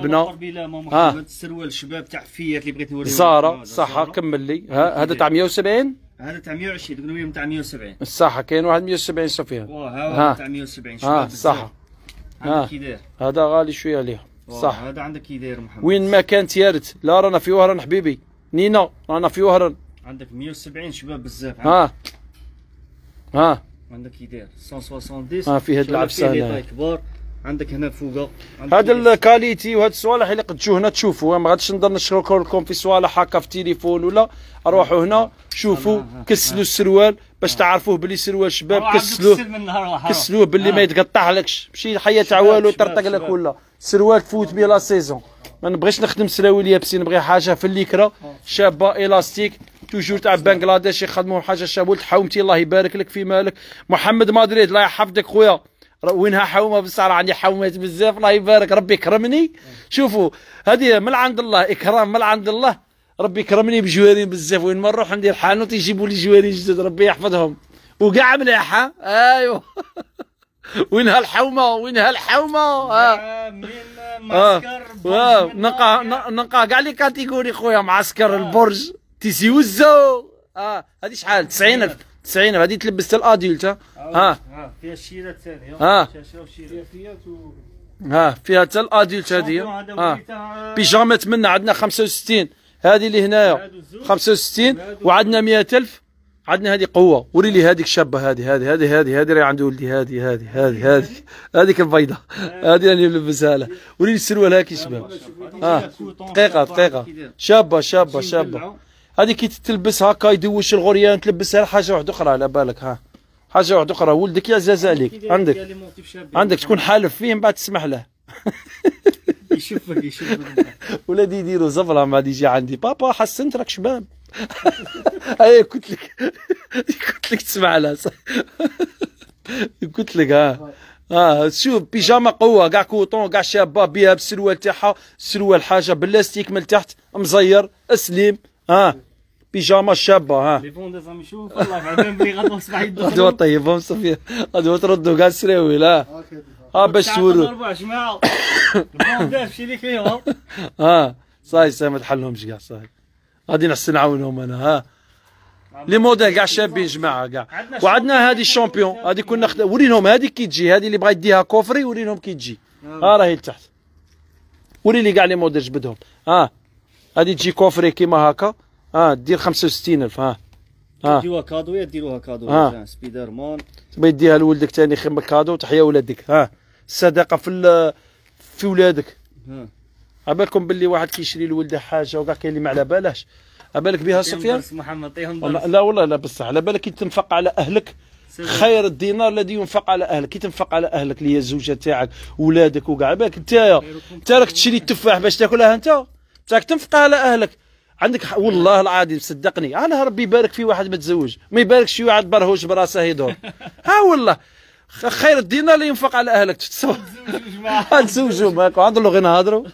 محمد السروال الشباب تاع فيات اللي بغيت نوريهم. زارة هذا صح. كمل لي. ها هذا تاع 170 هذا تاع 120 تقول وياهم تاع 170 الصح كاين واحد 170 سفيان واه ها. ها. تاع 170 شباب ها. صح ها. هذا غالي شوية عليه صح هذا عندك كي داير محمد. وين ما كان تيارت لا رانا في وهران حبيبي. نينا رانا في وهران عندك 170 شباب بزاف ها؟ ها. عندك كي داير 170 ها، هاد فيه هنا. les tailles كبار. عندك هنا فوقه هذا داير. ال qualité وهاد الصوالح اللي قد هنا تشوفوا ما غاديش نقدر نشكر لكم في صوالح هكا في التليفون ولا. روحوا هنا شوفوا كسلوا السروال باش تعرفوه بلي سروال شباب كسلوه. كسلوه آه. ما يتقطع لكش ماشي شباب، والو يطرطق لك. ولا. سروال تفوت بيه la saison. ما نبغيش نخدم سراويل يابسين نبغي حاجة في ال lycra شابة élastique toujours تاع بنغلاديش يخدموا حاجة شابه ولد حومتي الله يبارك لك في مالك. محمد مدريد الله يحفظك خويا. وينها حومه بصح راه عندي حومات بزاف. الله يبارك ربي يكرمني. شوفوا هذه من عند الله إكرام من عند الله. ربي يكرمني بجوارين بزاف. وين ما نروح ندير حانوت يجيبوا لي جوارين جدد. ربي يحفظهم. وكاع مليحة. ايوا وينها الحومه وينها الحومه ها من آه. معسكر واو برج من نقع نقع كاع لي كاتيجوري خويا معسكر البرج. تيسي وزو آه. هذه شحال؟ 90000 90000 هذه تلبست الاديلت ها؟ ها. ها فيها وشيرة فيات و ها فيها حتى الاديلت هذه وليتها- بيجامات منا عندنا 65 هذه اللي هنايا. هادو الزوج. 65 وعندنا 100000 عندنا هذه قوة. وري لي هذيك شابة هذه هذه هذه هذه هذه راهي عند ولدي هذه هذه هذه هذه. هذيك البيضة. هذه اللي ملبسها له وري لي السروال هاك يشبه آه دقيقة دقيقة. شابة شابة شابة. هذه كي تلبس هكا يدوش الغريان تلبسها حاجة واحدة أخرى على بالك ها. حاجة واحدة أخرى. ولدك يا زاز عليك. عندك عندك تكون حالف فيه من بعد تسمح له. يشوفك يشوفك ولادي يديروا زفرة ما يجي عندي. بابا حسنت راك شباب. اي قلت لك. قلت لك تسمع لها قلت لك ها آه شوف بيجاما قوة كاع كوطون كاع شابه بها بالسروال تاعها السروال حاجة بلاستيك من تحت مزير أسليم ها بيجاما شابة ها لي فون دازام يشوف والله بعدين بلي يدخلوا طيبهم صافي. غدوه تردوا كاع السراوي لا هكذا ها باش توروا. ضربوا جماعة الفون داز شي ليك فيهم ها صاي صاي ما تحلهمش كاع صاي. غادي نحسن نعاونهم أنا ها. les modèles كاع شابين جماعة كاع. عندنا وعندنا هذه الشامبيون هذه كنا خد... ورينهم هذه كي تجي هذه اللي بغا يديها coffret ورينهم كي تجي. ها راهي لتحت. وري لي كاع les modèles جبدهم. ها هذه تجي coffret كيما هكا. ها دير 65000 ها. ها. ديروها cadeau يا ديروها cadeau. مثلا سبيدر مان تبغي يديها لولدك ثاني خير cadeau تحيا ولادك. ها. الصداقة في. في ولادك. ها. عبالكم باللي واحد كيشري لولده حاجة وكاع كاين اللي ما على بالاش؟ عبالك بها سفيان؟ محمد درس. لا والله لا بصح على بالك كي تنفق على أهلك؟ خير الدينار الذي ينفق على أهلك كي تنفق على أهلك اللي هي الزوجه تاعك ولادك وكاع بالك انت انت راك تشري التفاح باش تاكلها أنت؟ تاك تنفق على أهلك. عندك والله العظيم صدقني أنا ربي يبارك في واحد متزوج ما يباركش في واحد برهوش براسه يدور. ها والله. خير الدينار اللي ينفق على أهلك. تتصور جماعة. نتزوجوا معاك وعندنا لغه نهضروا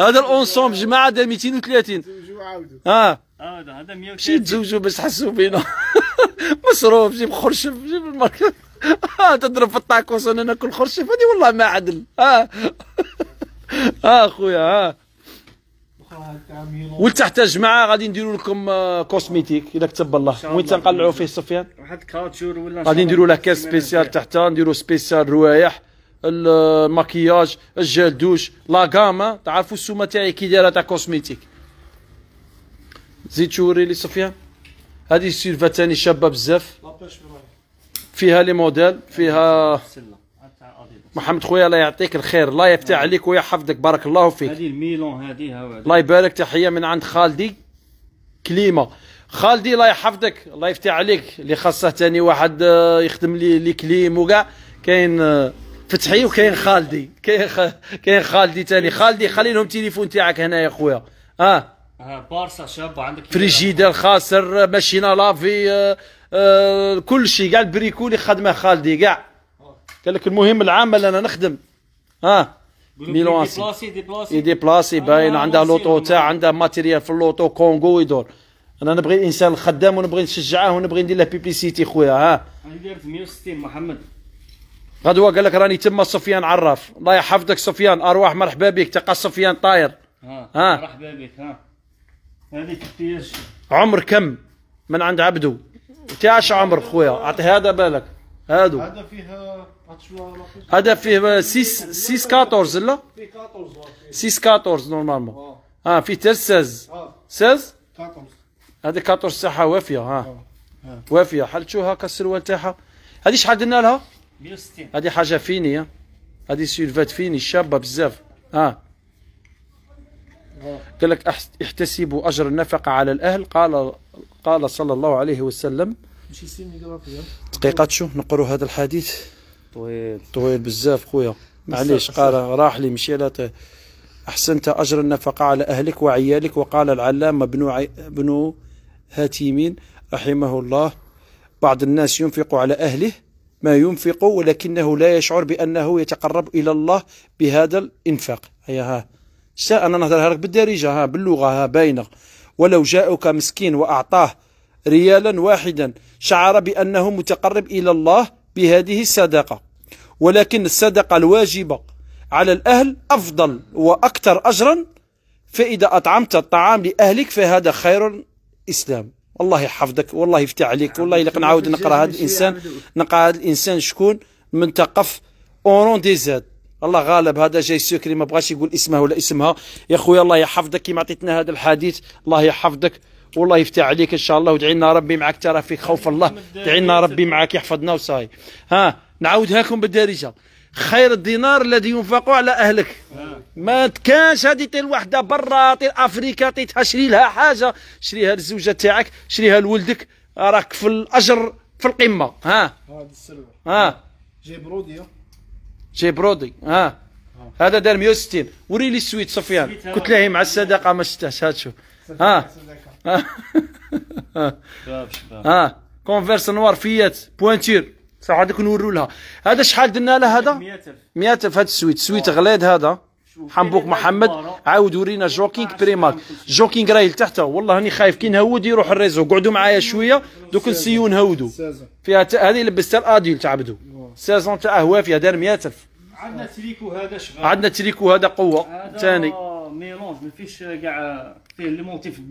هذا الاونسوم جماعة دار 230 زوجوا وعاودوا آه. هذا هذا 130 مشي تزوجوا باش تحسوا بينا. مصروف جيب خرشف جيب الماركة آه تضرب في الطاكوس وأنا ناكل خرشف هذه والله ما عدل. آه. آه خويا آه. ولتحت جماعة غادي نديروا لكم آه، كوسميتيك اذا كتب الله. وين. تنقلعوا فيه سفيان. واحد كاوتشور ولا غادي نديروا له كاس سبيسيال تحتها نديروا سبيسيال روايح الماكياج الجل دوش لا غاما. تعرفوا السومة تاعي كي دايرة تاع كوسميتيك زيد توري لي سفيان. هذه سيلفا تاني شابة بزاف. فيها لي موديل فيها محمد خويا الله يعطيك الخير. الله يفتح عليك ويحفظك بارك الله فيك. هذه الميلون هذه الله يبارك. تحية من عند خالدي clim. خالدي الله يحفظك. الله يفتح عليك. اللي خاصه تاني واحد آه، يخدم لي les clims وكاع. كاين آه، فتحي وكاين خالدي. كاين خ... كاين خالدي تاني. خالدي خلي لهم تليفون تاعك هنا يا خويا. آه بارسا شابه عندك فريجيدير خاسر machine à laver آه آه كل شيء كاع ال brico اللي خدمة خالدي. كاع قال لك المهم العامل أنا نخدم. ها؟ déplacer يديبلاسي باين آه، عنده نسيرو لوطو تاع معاه. عنده ماتيريال في اللوطو كونغو يدور أنا نبغي الانسان الخدام ونبغي نشجعه ونبغي ندير له بيبليسيتي خويا ها؟ أنا ديرت 160 محمد. غدوة قال لك راني تما سفيان عراف. الله يحفظك سفيان. أرواح مرحبا بك. تلقى سفيان طاير. ها ها. مرحبا بك ها. كيفاش؟ عمر كم؟ من عند عبدو. تاعش عمر خويا. أعطي هذا بالك. هادو. هذا لاباش هذا فيه 6 6 14 لا؟ فيه 14 فيه 6 14 normalement. آه. في حتى 16 آه. 16 14 هذه 14 ساعه وافية ها. وافية. حلتشو هكا السروال تاعها؟ هذه شحال درنا لها؟ 160 هذه حاجة fini هذه survêt fini شابة بزاف ها. قال لك احتسبوا أجر النفقة على الأهل. قال قال صلى الله عليه وسلم ماشي سينيغرافيا دقيقة شو نقروا هذا الحديث. طويل. طويل بزاف خويا. معليش قال راح لي مشي لا ت- أحسنت أجر النفقة على أهلك وعيالك وقال العلامة بن عي... بن هاتيمين رحمه الله بعض الناس ينفق على أهله ما ينفق ولكنه لا يشعر بأنه يتقرب إلى الله بهذا الإنفاق. هيا ها. شا أنا نهضرها لك بالدارجة ها باللغة ها باينة. ولو جاءك مسكين وأعطاه ريالا واحدا شعر بأنه متقرب إلى الله بهذه الصدقة. ولكن الصدقة الواجبة على الأهل أفضل وأكثر أجرا فإذا أطعمت الطعام لأهلك فهذا خير الإسلام. الله يحفظك والله يفتح عليك والله إلا نعاود نقرأ هذا الإنسان نقرأ هذا الإنسان شكون؟ من تقف أورون دي زاد. الله غالب هذا جاي سكري ما بغاش يقول اسمه ولا اسمها. يا خويا الله يحفظك كيما عطيتنا هذا الحديث. الله يحفظك. والله يفتح عليك إن شاء الله وادعي لنا ربي معك ترى فيك خوف الله. ادعي لنا ربي معك يحفظنا وصاي ها نعاودها لكم بالدارجة. خير الدينار الذي ينفق على أهلك. ما كانش هذه طير وحدة برا طير افريكا طيتها شري لها حاجة. شريها للزوجه تاعك شريها لولدك. راك في الأجر في القمة. ها. هذا السلوى. ها. جايب رودي. جاي برودي ها. هذا دار 160 وري لي ال sweat سفيان قلت له مع الصدقة ما شفتهاش هات شوف. ها. شباب شباب ها. Converse noir فيات pointure صح هذاك نوروا لها. هذا شحال درنا له هذا؟ 100000 100000 هذا ال sweat sweat غليظ هذا. حنبوك محمد. عاود ورينا jogging Primark jogging راهي لتحت والله راني خايف. كي نهود يروح ال réseau. قعدوا معايا شوية. دوك نسيو نهودوا فيها هذه لبستها الأديل تاع عبدو saison تاعه وافيه دار 100000 عندنا تريكو هذا شباب. عندنا تريكو هذا قوة. ثاني. mélange. ما فيش كاع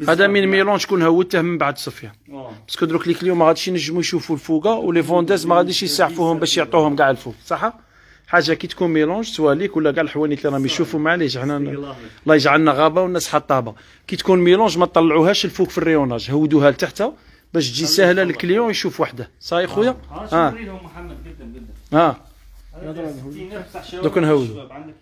هذا من mélange شكون هودته من بعد سفيان آه. parce que دروك les clients ما غاديش ينجموا يشوفوا الفوقة و les vendeuses ما غاديش يسعفوهم باش يعطوهم كاع الفوق صح حاجة كي تكون mélange تواليك ولا كاع الحوانيت اللي راهم يشوفوا معليش حنا الله يجعلنا غابة والناس حطابه كي تكون mélange ما تطلعوهاش الفوق في ال rayonnage هودوها لتحت باش تجي سهلة ال client يشوف وحده. صاي خويا؟ ها آه. لهم محمد قدام قدام ها هذا 60000 تاع شباب. دوك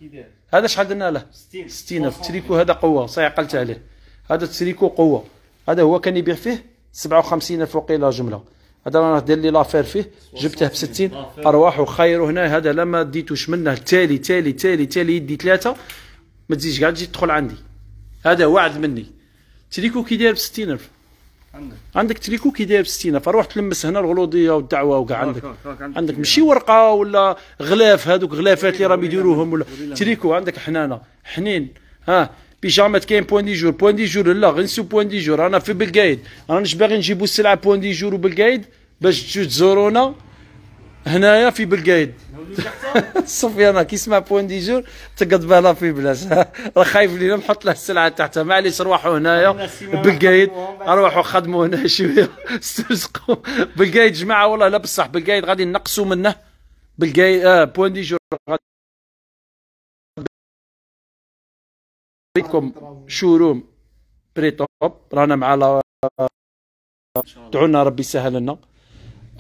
داير هذا شحال درنا له؟ 60 60 في التريكو هذا قوة صحيح قلت عليه. هذا التريكو قوة. هذا هو كان يبيع فيه 57 ألف وقيله جملة. هذا أنا دير لي l'affaire فيه. جبته ب 60 أرواح وخير هنا. هذا لما ديتوش منه تالي تالي تالي تالي يدي ثلاثة ما تزيدش كاع تجي تدخل عندي. هذا وعد مني. تريكو كي داير ب 60 ألف. عندك. عندك تريكو كي داير ب 60 ألف. روح تلمس هنا الغلوضية والدعوة وكاع عندك. عندك. ماشي ورقة ولا غلاف هذوك غلافات اللي راهم يديروهم ولا تريكو عندك حنانة. حنين. ها. بيجامات كاين Point du Jour. Point du Jour لا غير نسيو Point du Jour. أنا في بالقايد أنا مش باغي نجيبوا السلعة Point du Jour وبالقايد باش تجوا تزورونا هنايا في بالقايد سفيان كي يسمع Point du Jour تقد بالها في place راه خايف لينا نحط له السلعة تحتها معليش روحوا هنايا. بالقايد روحوا خدموا هنا شوية. استرزقوا. بالقايد جماعة والله لا بصح بالقايد غادي نقصوا منه. بالقايد آه Point du Jour. بكم showroom Pritop رانا مع لا دعونا ربي يسهل لنا.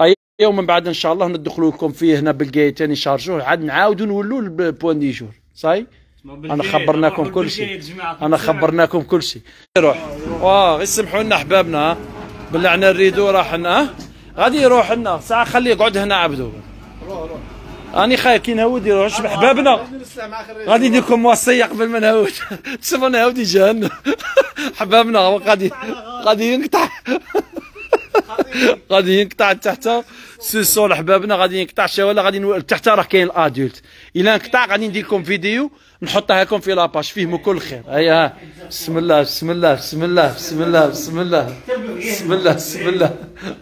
أي يوم من بعد إن شاء الله ندخلوا لكم فيه هنا بالقايد ثاني شارجوه عاد نعاودوا نولوا ال Point du Jour. صاي؟ أنا خبرناكم كل شيء. أنا خبرناكم كل شيء. روح. واه غير سمحوا لنا أحبابنا. ها بلعنا ال rideau راح لنا. ها؟ غادي يروح لنا. ساعة خليه يقعد هنا عبدو راني خايف كي نهود يروح شبح احبابنا نرسل معاك الرجال غادي ندير لكم وصية قبل ما نهود. تشوفوا نهود جهنم. حبابنا هو غادي غادي ينقطع. غادي ينقطع تحت sous-sol حبابنا غادي ينقطع ولا غادي. تحت راه كاين ال adulte. إلا انقطع غادي ندير لكم فيديو نحطها لكم في la page فيهموا كل خير. هيا بسم الله بسم الله بسم الله بسم الله بسم الله بسم الله بسم الله.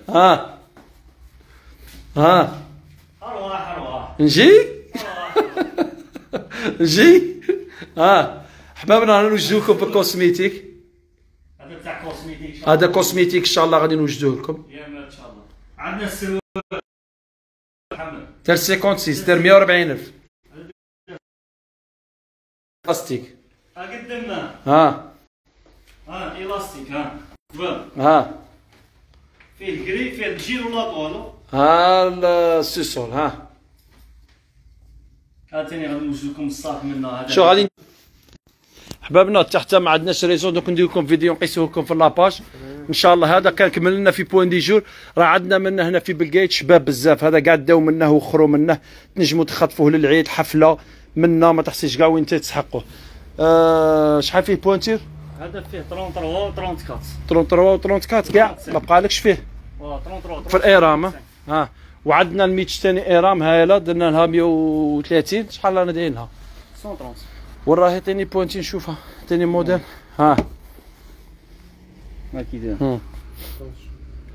ها ها نجي؟ نجي؟ ها حبابنا أنا نوجدوكم بال cosmétique هذا تاع cosmétique هذا cosmétique إن شاء الله غادي نوجدوه لكم إن شاء الله. عندنا السروال محمد. دار 56 دار 140 ألف. بلاستيك ها قدامنا ها ها إلاستيك ها شباب ها فيه الكري فيه الجيل ولا طولو ها السيسول ها. هاتني غادي نوجد لكم الصاف منه هذا شو غادي؟ حبابنا تحت ما عندناش ريزون دوك ندير لكم فيديو نقيسوه لكم في لاباج إن شاء الله هذا كان كمل لنا في Point du Jour. راه عندنا منه هنا في بلقايد شباب بزاف. هذا قاعد داو منه وخروا منه. تنجموا تخطفوه للعيد حفلة منا ما تحسيش كاع وين تتسحقوه آه شحال فيه pointure؟ هذا فيه 33 و 34 33 و 34 كاع ما بقالكش فيه. و 33 في الإيرام ها. ها وعندنا الميتش ثاني ايرام هايله درنا لها 130 شحال رانا دايرينها 130 وراهي ثاني pointure نشوفها ثاني موديل ها. ما كي داير هم.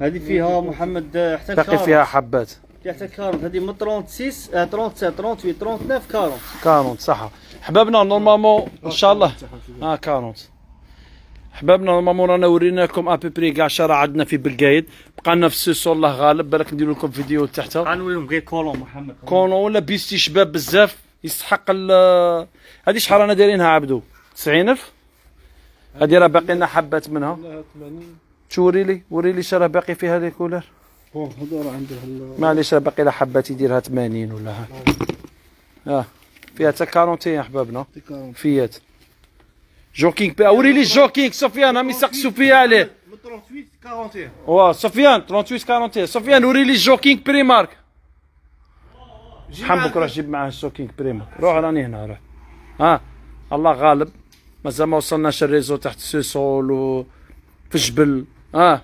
هذه فيها محمد حتى باقي فيها حبات. حتى 40 هذه من 36 آه، 37 38 39 40 40 صح. حبابنا normalement إن شاء الله. آه 40 حبابنا normalement رانا وريناكم à peu près كاع شرا عندنا في بلقايد. بقى لنا في ال sous-sol الله غالب. بالك نديروا لكم فيديو تحت غنوريهم غير كولون محمد. كونو ولا بيستي شباب بزاف. يستحق ال هذه شحال رانا دايرينها عبدو؟ 90000 هذه راه باقي لنا حبات منها. لا 80 توري لي وري لي شرا باقي فيها les couleurs bon هذا راه عنده ال- معليش راه باقي لها حبات يديرها 80 ولا ها آه فيها حتى 41 أحبابنا. دي 40. فيات. jogging بي وري لي jogging سفيان هم يسقسوا فيا عليه من 38 41 واه سفيان 38 41 سفيان وري لي jogging Primark حمبك روح جيب معاه ال jogging Primark روح راني هنا روح ها الله غالب مازال ما وصلناش ال réseau تحت sous-sol و في الجبل ها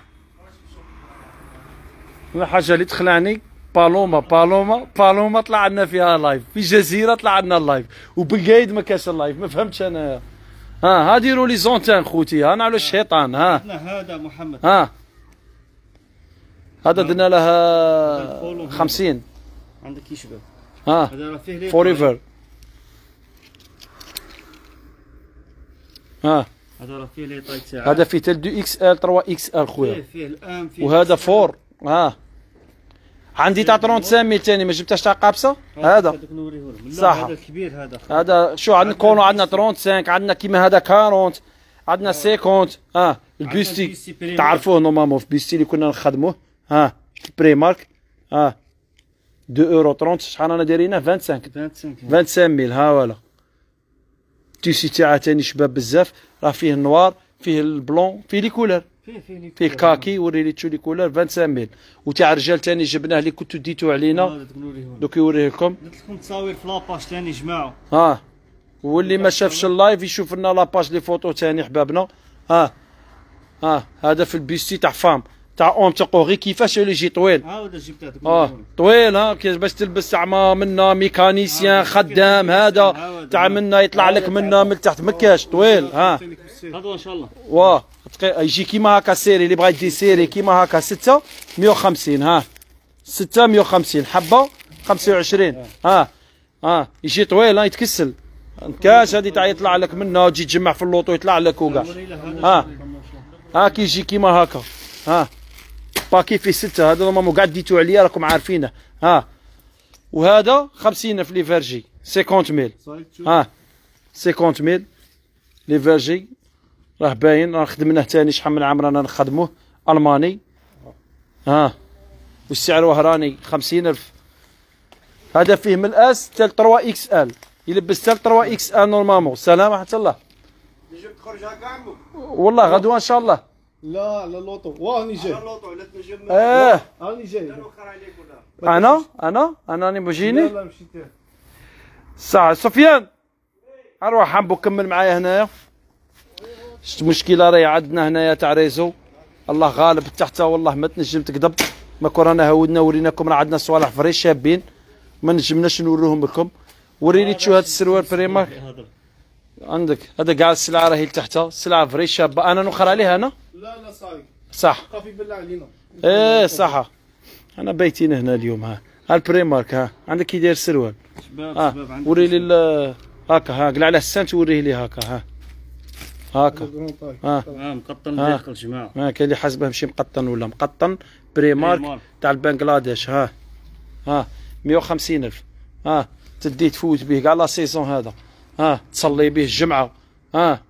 الحاجة اللي تخلعني بالوما بالوما بالوما طلع عندنا فيها live في جزيره طلع عندنا ال live وبالقايد ما كاش ال live ما فهمتش أنا ها ها ديروا لي زونتان خوتي ها نعلو الشيطان ها. هذا محمد. ها. هذا درنا لها 50 عندك يشبه ها. لي فوريفر ها. هذا راه فيه لي طاي تاعه هذا فيه تل 2 إكس إل 3 إكس إل خويا. وهذا فور ها. عندي تاع 35 ميل ثاني ما جبتهاش تاع قابسه هذا. صح. هذا الكبير هذا. هذا شو عندنا كونو عندنا 35 عندنا كيما هذا 40 عندنا 50 ها البيستي. البيستي. تعرفوه normalement في بيستي اللي كنا نخدموه؟ ها ال Primark ها 2 اورو 30 شحال رانا دايرينه؟ 25 25 25 mille ها ولا tissu تاعها تاني شباب بزاف. راه فيه ال noir فيه ال blanc فيه لي كولر فيه kaki وري لي تشو les couleurs 25 mille. وتاع الرجال تاني جبناه اللي كنتو ديتو علينا. دوك يوريه لكم درت لكم تصاوير في la page ثاني جماعة. ها. واللي ما شافش اللايف يشوف لنا لاباج لي فوتو تاني حبابنا. ها. ها. هذا في البيستي تاع فام. تاع أون تقو غير كيفاش اللي يجي طويل؟ آه طويل ها كي باش تلبس زعما منا ميكانيسيان خدام هذا تاع منا يطلع لك منا من تحت مكاش طويل ها. هذا إن شاء الله. واه يجي كيما هكا سيري اللي بغا يدي سيري كيما هكا 6 150 ها. 6 150 حبة 25 ها. ها يجي طويل ها يتكسل. كاش هذه تاع يطلع لك منها وتجي تجمع في l'auto يطلع لك وكاع ها. ها كي يجي كيما هكا ها. paquet فيه ستة هذا ماما قاعد ديتو عليا راكم عارفينه. ها. وهذا 50 في لي فيرجي 50 mille ها. 50 mille لي فيرجي راه باين راه خدمناه ثاني شحال من عام رانا نخدموه. ألماني. ها. والسعر وهراني 50000 هذا فيه من الأس تال 3 إكس آل. يلبس تال 3 إكس آل نورمالمون. سلام ورحمه الله. والله غدوة إن شاء الله. لا لا لوطو واني جاي. اللوطو ولا تنجم آه. راني جاي. وخر عليك ولا؟ أنا؟ أنا؟ أنا راني بجيني لا لا مشيت. ساعة سفيان! أروح حنبو كمل معايا هنايا شت مشكلة؟ راهي عندنا هنايا تاع réseau. الله غالب تحت والله ما تنجم تكذب. ما كون رانا هودنا وريناكم راه عندنا صوالح vrai شابين. ما نجمناش نوريهم لكم. وريني تشو هاد السروال Primark هذا عندك هذا كاع السلعة راهي لتحت السلعة vrai شابة. أنا نوخر عليها أنا؟ لا لا صاير صح. خافي بالله علينا. إيه صح أنا بيتين هنا اليوم ها. ها ال Primark ها. عندك كي داير السروال شباب ها. شباب عندك وري لي هاكا ها. قلع على السنت وريه لي هاكا ها. هاكا. ها. آه مقطن آه. داخل جماعة ما كاين اللي حاسبه ماشي مقطن ولا مقطن. Primark Primark. تاع البنغلاديش ها. ها. 150 ألف. ها. تدي تفوت به كاع la saison هذا. ها. تصلي به الجمعة. ها.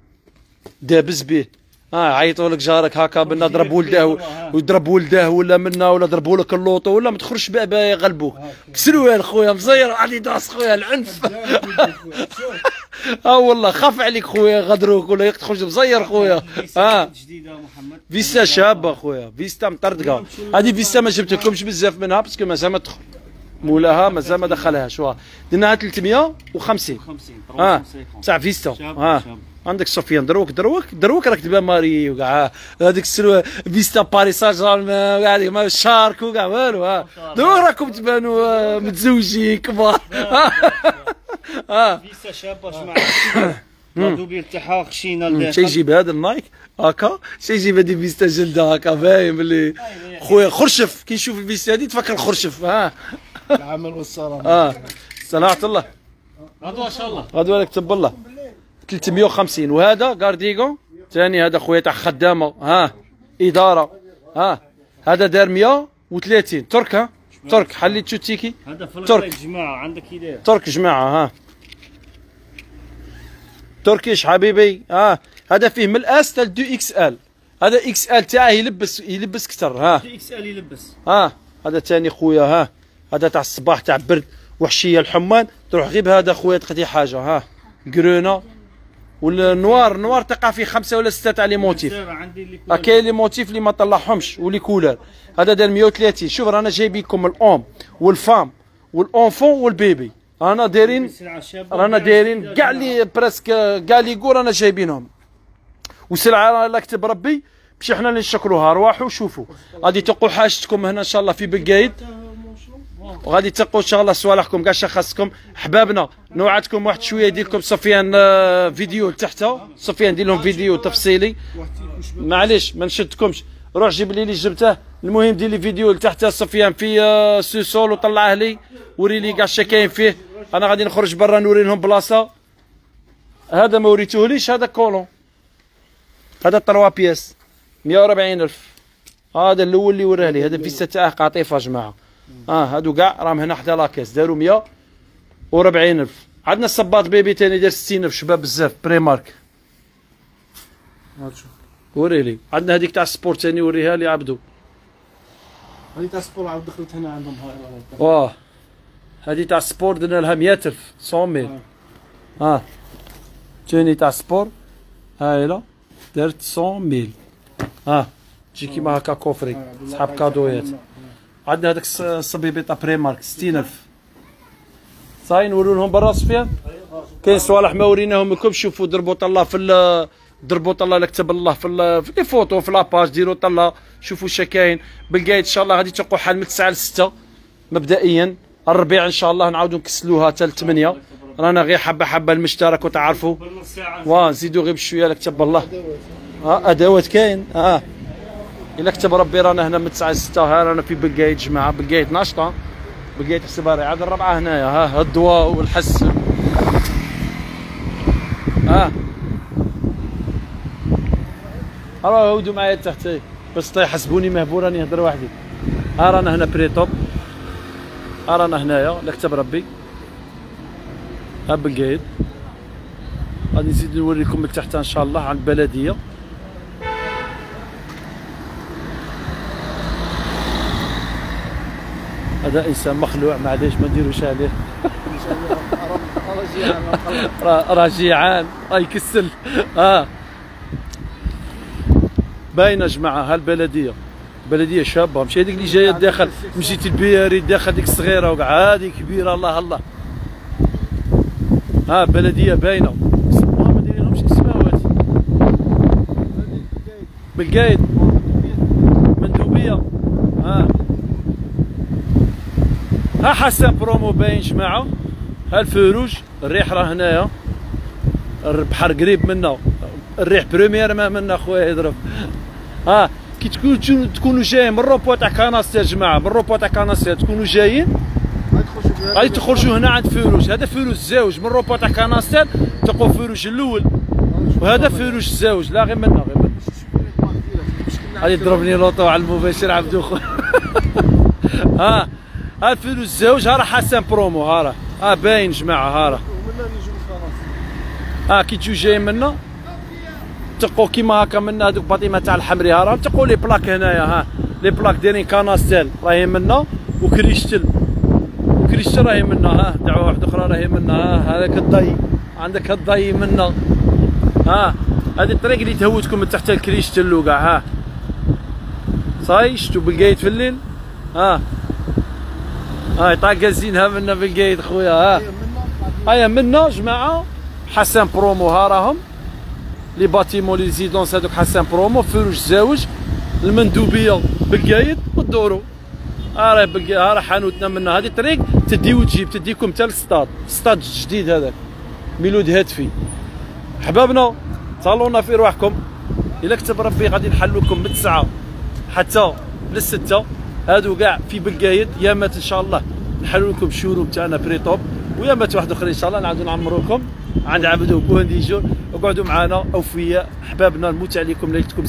دابز به. ها عيطوا لك جارك هكا بنا ضرب ولده ويضرب ولده ولا منا ولا ضربوا لك l'auto ولا ما تخرجش بابا يغلبوك كسروال خويا مزير علي داس خويا العنف. آه والله خاف عليك خويا غدروك ولا تخرج. مزير خويا. آه. فيستا شابة خويا فيستا مطردقة. هذه فيستا ما جبت لكمش بزاف منها باسكو مازال ما تدخل مولاها مازال ما دخلهاش درناها 350 50 آه. 50 تاع فيستا. آه. عندك سفيان دروك دروك دروك راك تبان ماري وكاع هذيك السلوى فيستا باري سان جيرمان وكاع هذيك ما شارك وكاع والو دروك راكم تبانوا آه، متزوجين كبار. آه. فيسا شابة جماعة. لا دوبير تاعها خشينه شي يجيب هذا النايك هكا شي يجيب هذه فيستا جلدة هكا باين باللي خويا خرشف. كي يشوف الفيستا هذه تفكر خرشف ها. العمل والسلام. آه. صناعة الله. غدوه إن شاء الله. غدوه لك تب الله. 350 وهذا كارديغو ثاني هذا خويا تاع خدامة. ها إدارة. ها هذا دار 130 ترك ها؟ ترك حليت تيكي؟ ترك. جماعة عندك كي داير ترك جماعة ها. تركيش حبيبي ها. هذا فيه من ال S تاع deux XL. هذا XL تاعه يلبس يلبس كثر ها. في XL يلبس. ها هذا ثاني خويا ها. هذا تاع الصباح تاع برد وحشية الحمان. تروح غير بهذا خويا تقضي حاجة ها. قرونة. وال noir ال noir تقع فيه خمسة ولا ستة تاع les motifs. كاين les motifs اللي ما طلعهمش و les couleurs. هذا دار 130 شوف رانا جايبينكم l'homme وال femme و l'enfant وال bébé. رانا دايرين رانا دايرين كاع لي presque كاع les goûts رانا جايبينهم. وسلعة الله كتب ربي باش إحنا اللي نشكروها. ارواحوا وشوفوا غادي تلقوا حاجتكم هنا إن شاء الله في بقايد. وغادي تلقوا إن شاء الله صوالحكم كاع شخصكم أحبابنا. نوعدكم واحد شوية يدير لكم سفيان آه، فيديو لتحت سفيان دير لهم فيديو تفصيلي. معليش ما نشدكمش. روح جيب لي اللي جبته. المهم دير لي فيديو لتحت سفيان في آه، sous-sol وطلعه لي. وري لي كاع كاين فيه. أنا غادي نخرج برا نوري لهم بلاصة. هذا ما وريتوهليش هذا collant. هذا 3 pièces. 140 ألف. هذا الأول اللي وراه لي. هذا فيستا تاعه قاطيفة جماعة. آه هادو كاع راهم هنا حدا la caisse داروا 140 ألف. عندنا الصباط bébé تاني دار 60 ألف. شباب بزاف. Primark وري لي. عندنا هذيك تاع ال sport تاني وريها لي عبدو. هذه تاع sport عاود دخلت هنا عندهم. هاي واه. هذه تاع ال sport درنا لها 100000 100 آه. تاني تاع ال sport هايله دارت 100000 آه. تجي كيما هكا كوفري. صحاب كادويات. عندنا هذاك الص- الصبيبي تاع بري مارك 60000 صاي نورو لهم برا سفيان كاين صوالح ما وريناهم لكم شوفوا ضربوا طلة في ضربوا طلة لا كتب الله في لي فوتو في لاباج ديروا طلة شوفوا اش كاين. بالقايد إن شاء الله غادي تلقوا حال من 9 ل 6 مبدئيا. الربيع إن شاء الله نعاودوا نكسلوها حتى ل 8 رانا غير حبة حبة المشترك وتعرفوا. ونزيدوا غير بشوية لا كتب الله. آه أدوات كاين؟ آه إلا كتب ربي رانا هنا من 9 ل 6 ها رانا في بقايد جماعة بقايد ناشطة بقايد حسبها راه عاد الربعه هنايا ها الضواء والحس. آه راه هودوا معايا تحت بس طيح حسبوني مهبور راني نهضر وحدي. ها رانا هنا بري توب ها رانا هنايا لا كتب ربي. ها بقايد غادي نزيد نوريكم من تحت إن شاء الله عن البلدية. هذا إنسان مخلوع معليش ما نديروش عليه. راه جيعان راه يكسل. آه. باينة جماعة ها البلديه بلدية شابة. ماشي هذيك اللي جاية داخل مشيت البياري داخل ديك الصغيرة وكاع هذه كبيرة الله الله. ها بلدية باينة. اسمها ما دايرينهمش اسماوات بالقايد مندوبيه ها ها حسن برومو باين جماعة. ها الريح راه هنايا. البحر قريب منا. الريح بريمير ما منا خويا يضرب. ها كي تكون تكونوا جايين من روبو تاع كاناستير جماعة. من روبو تاع كاناستير تكونوا جايين. غادي تخرجوا هنا عند فيروج. هذا فيروج زاوج. من روبو تاع كاناستير تلقوا فيروج الأول. وهذا فيروج زاوج. لا غير منا غير منا. غادي يضربني لوطو على المباشر عبدو خو. ها. فيروج زاوج ها راه حسن برومو ها راه باين جماعة ها راه ها كي تجوا جايين منا تلقوا كيما هكا منا هذوك باطيمه تاع الحمري ها راه تلقوا لي بلاك هنايا ها. لي بلاك دايرين كاناستيل راهي منا وكريستل. وكريستل راهي منا ها. دعوة واحدة أخرى راهي منا ها. هذاك الضي. عندك الضي منا ها. هذه الطريق اللي تهوتكم من تحت الكريستل وكاع ها. صاي شتو بالقايد في الليل ها. هاي طاقة زينها منا بالقايد خويا ها. هيا منا جماعة. حسن برومو ها راهم. لي باتيمون لي زيدونس هذوك حسن برومو فروج زاوج المندوبية بالقايد والدورو. راه بالقايد ها راه حانوتنا منا هذه الطريق تدي وتجيب تديكم حتى للسطاد السطاد الجديد هذاك. ميلود هاتفي حبابنا صالونا في رواحكم. إلا كتب ربي غادي نحلوكم من التسعة حتى للستة. هادو كاع في بالقايد يامات إن شاء الله نحلوا لكم الشوروم تاعنا بري توب ويا مات واحد اخر إن شاء الله نعاودوا نعمروكم. عند عبدو كوهنديجو اقعدوا معنا أوفياء أحبابنا المتع لكم ليلتكم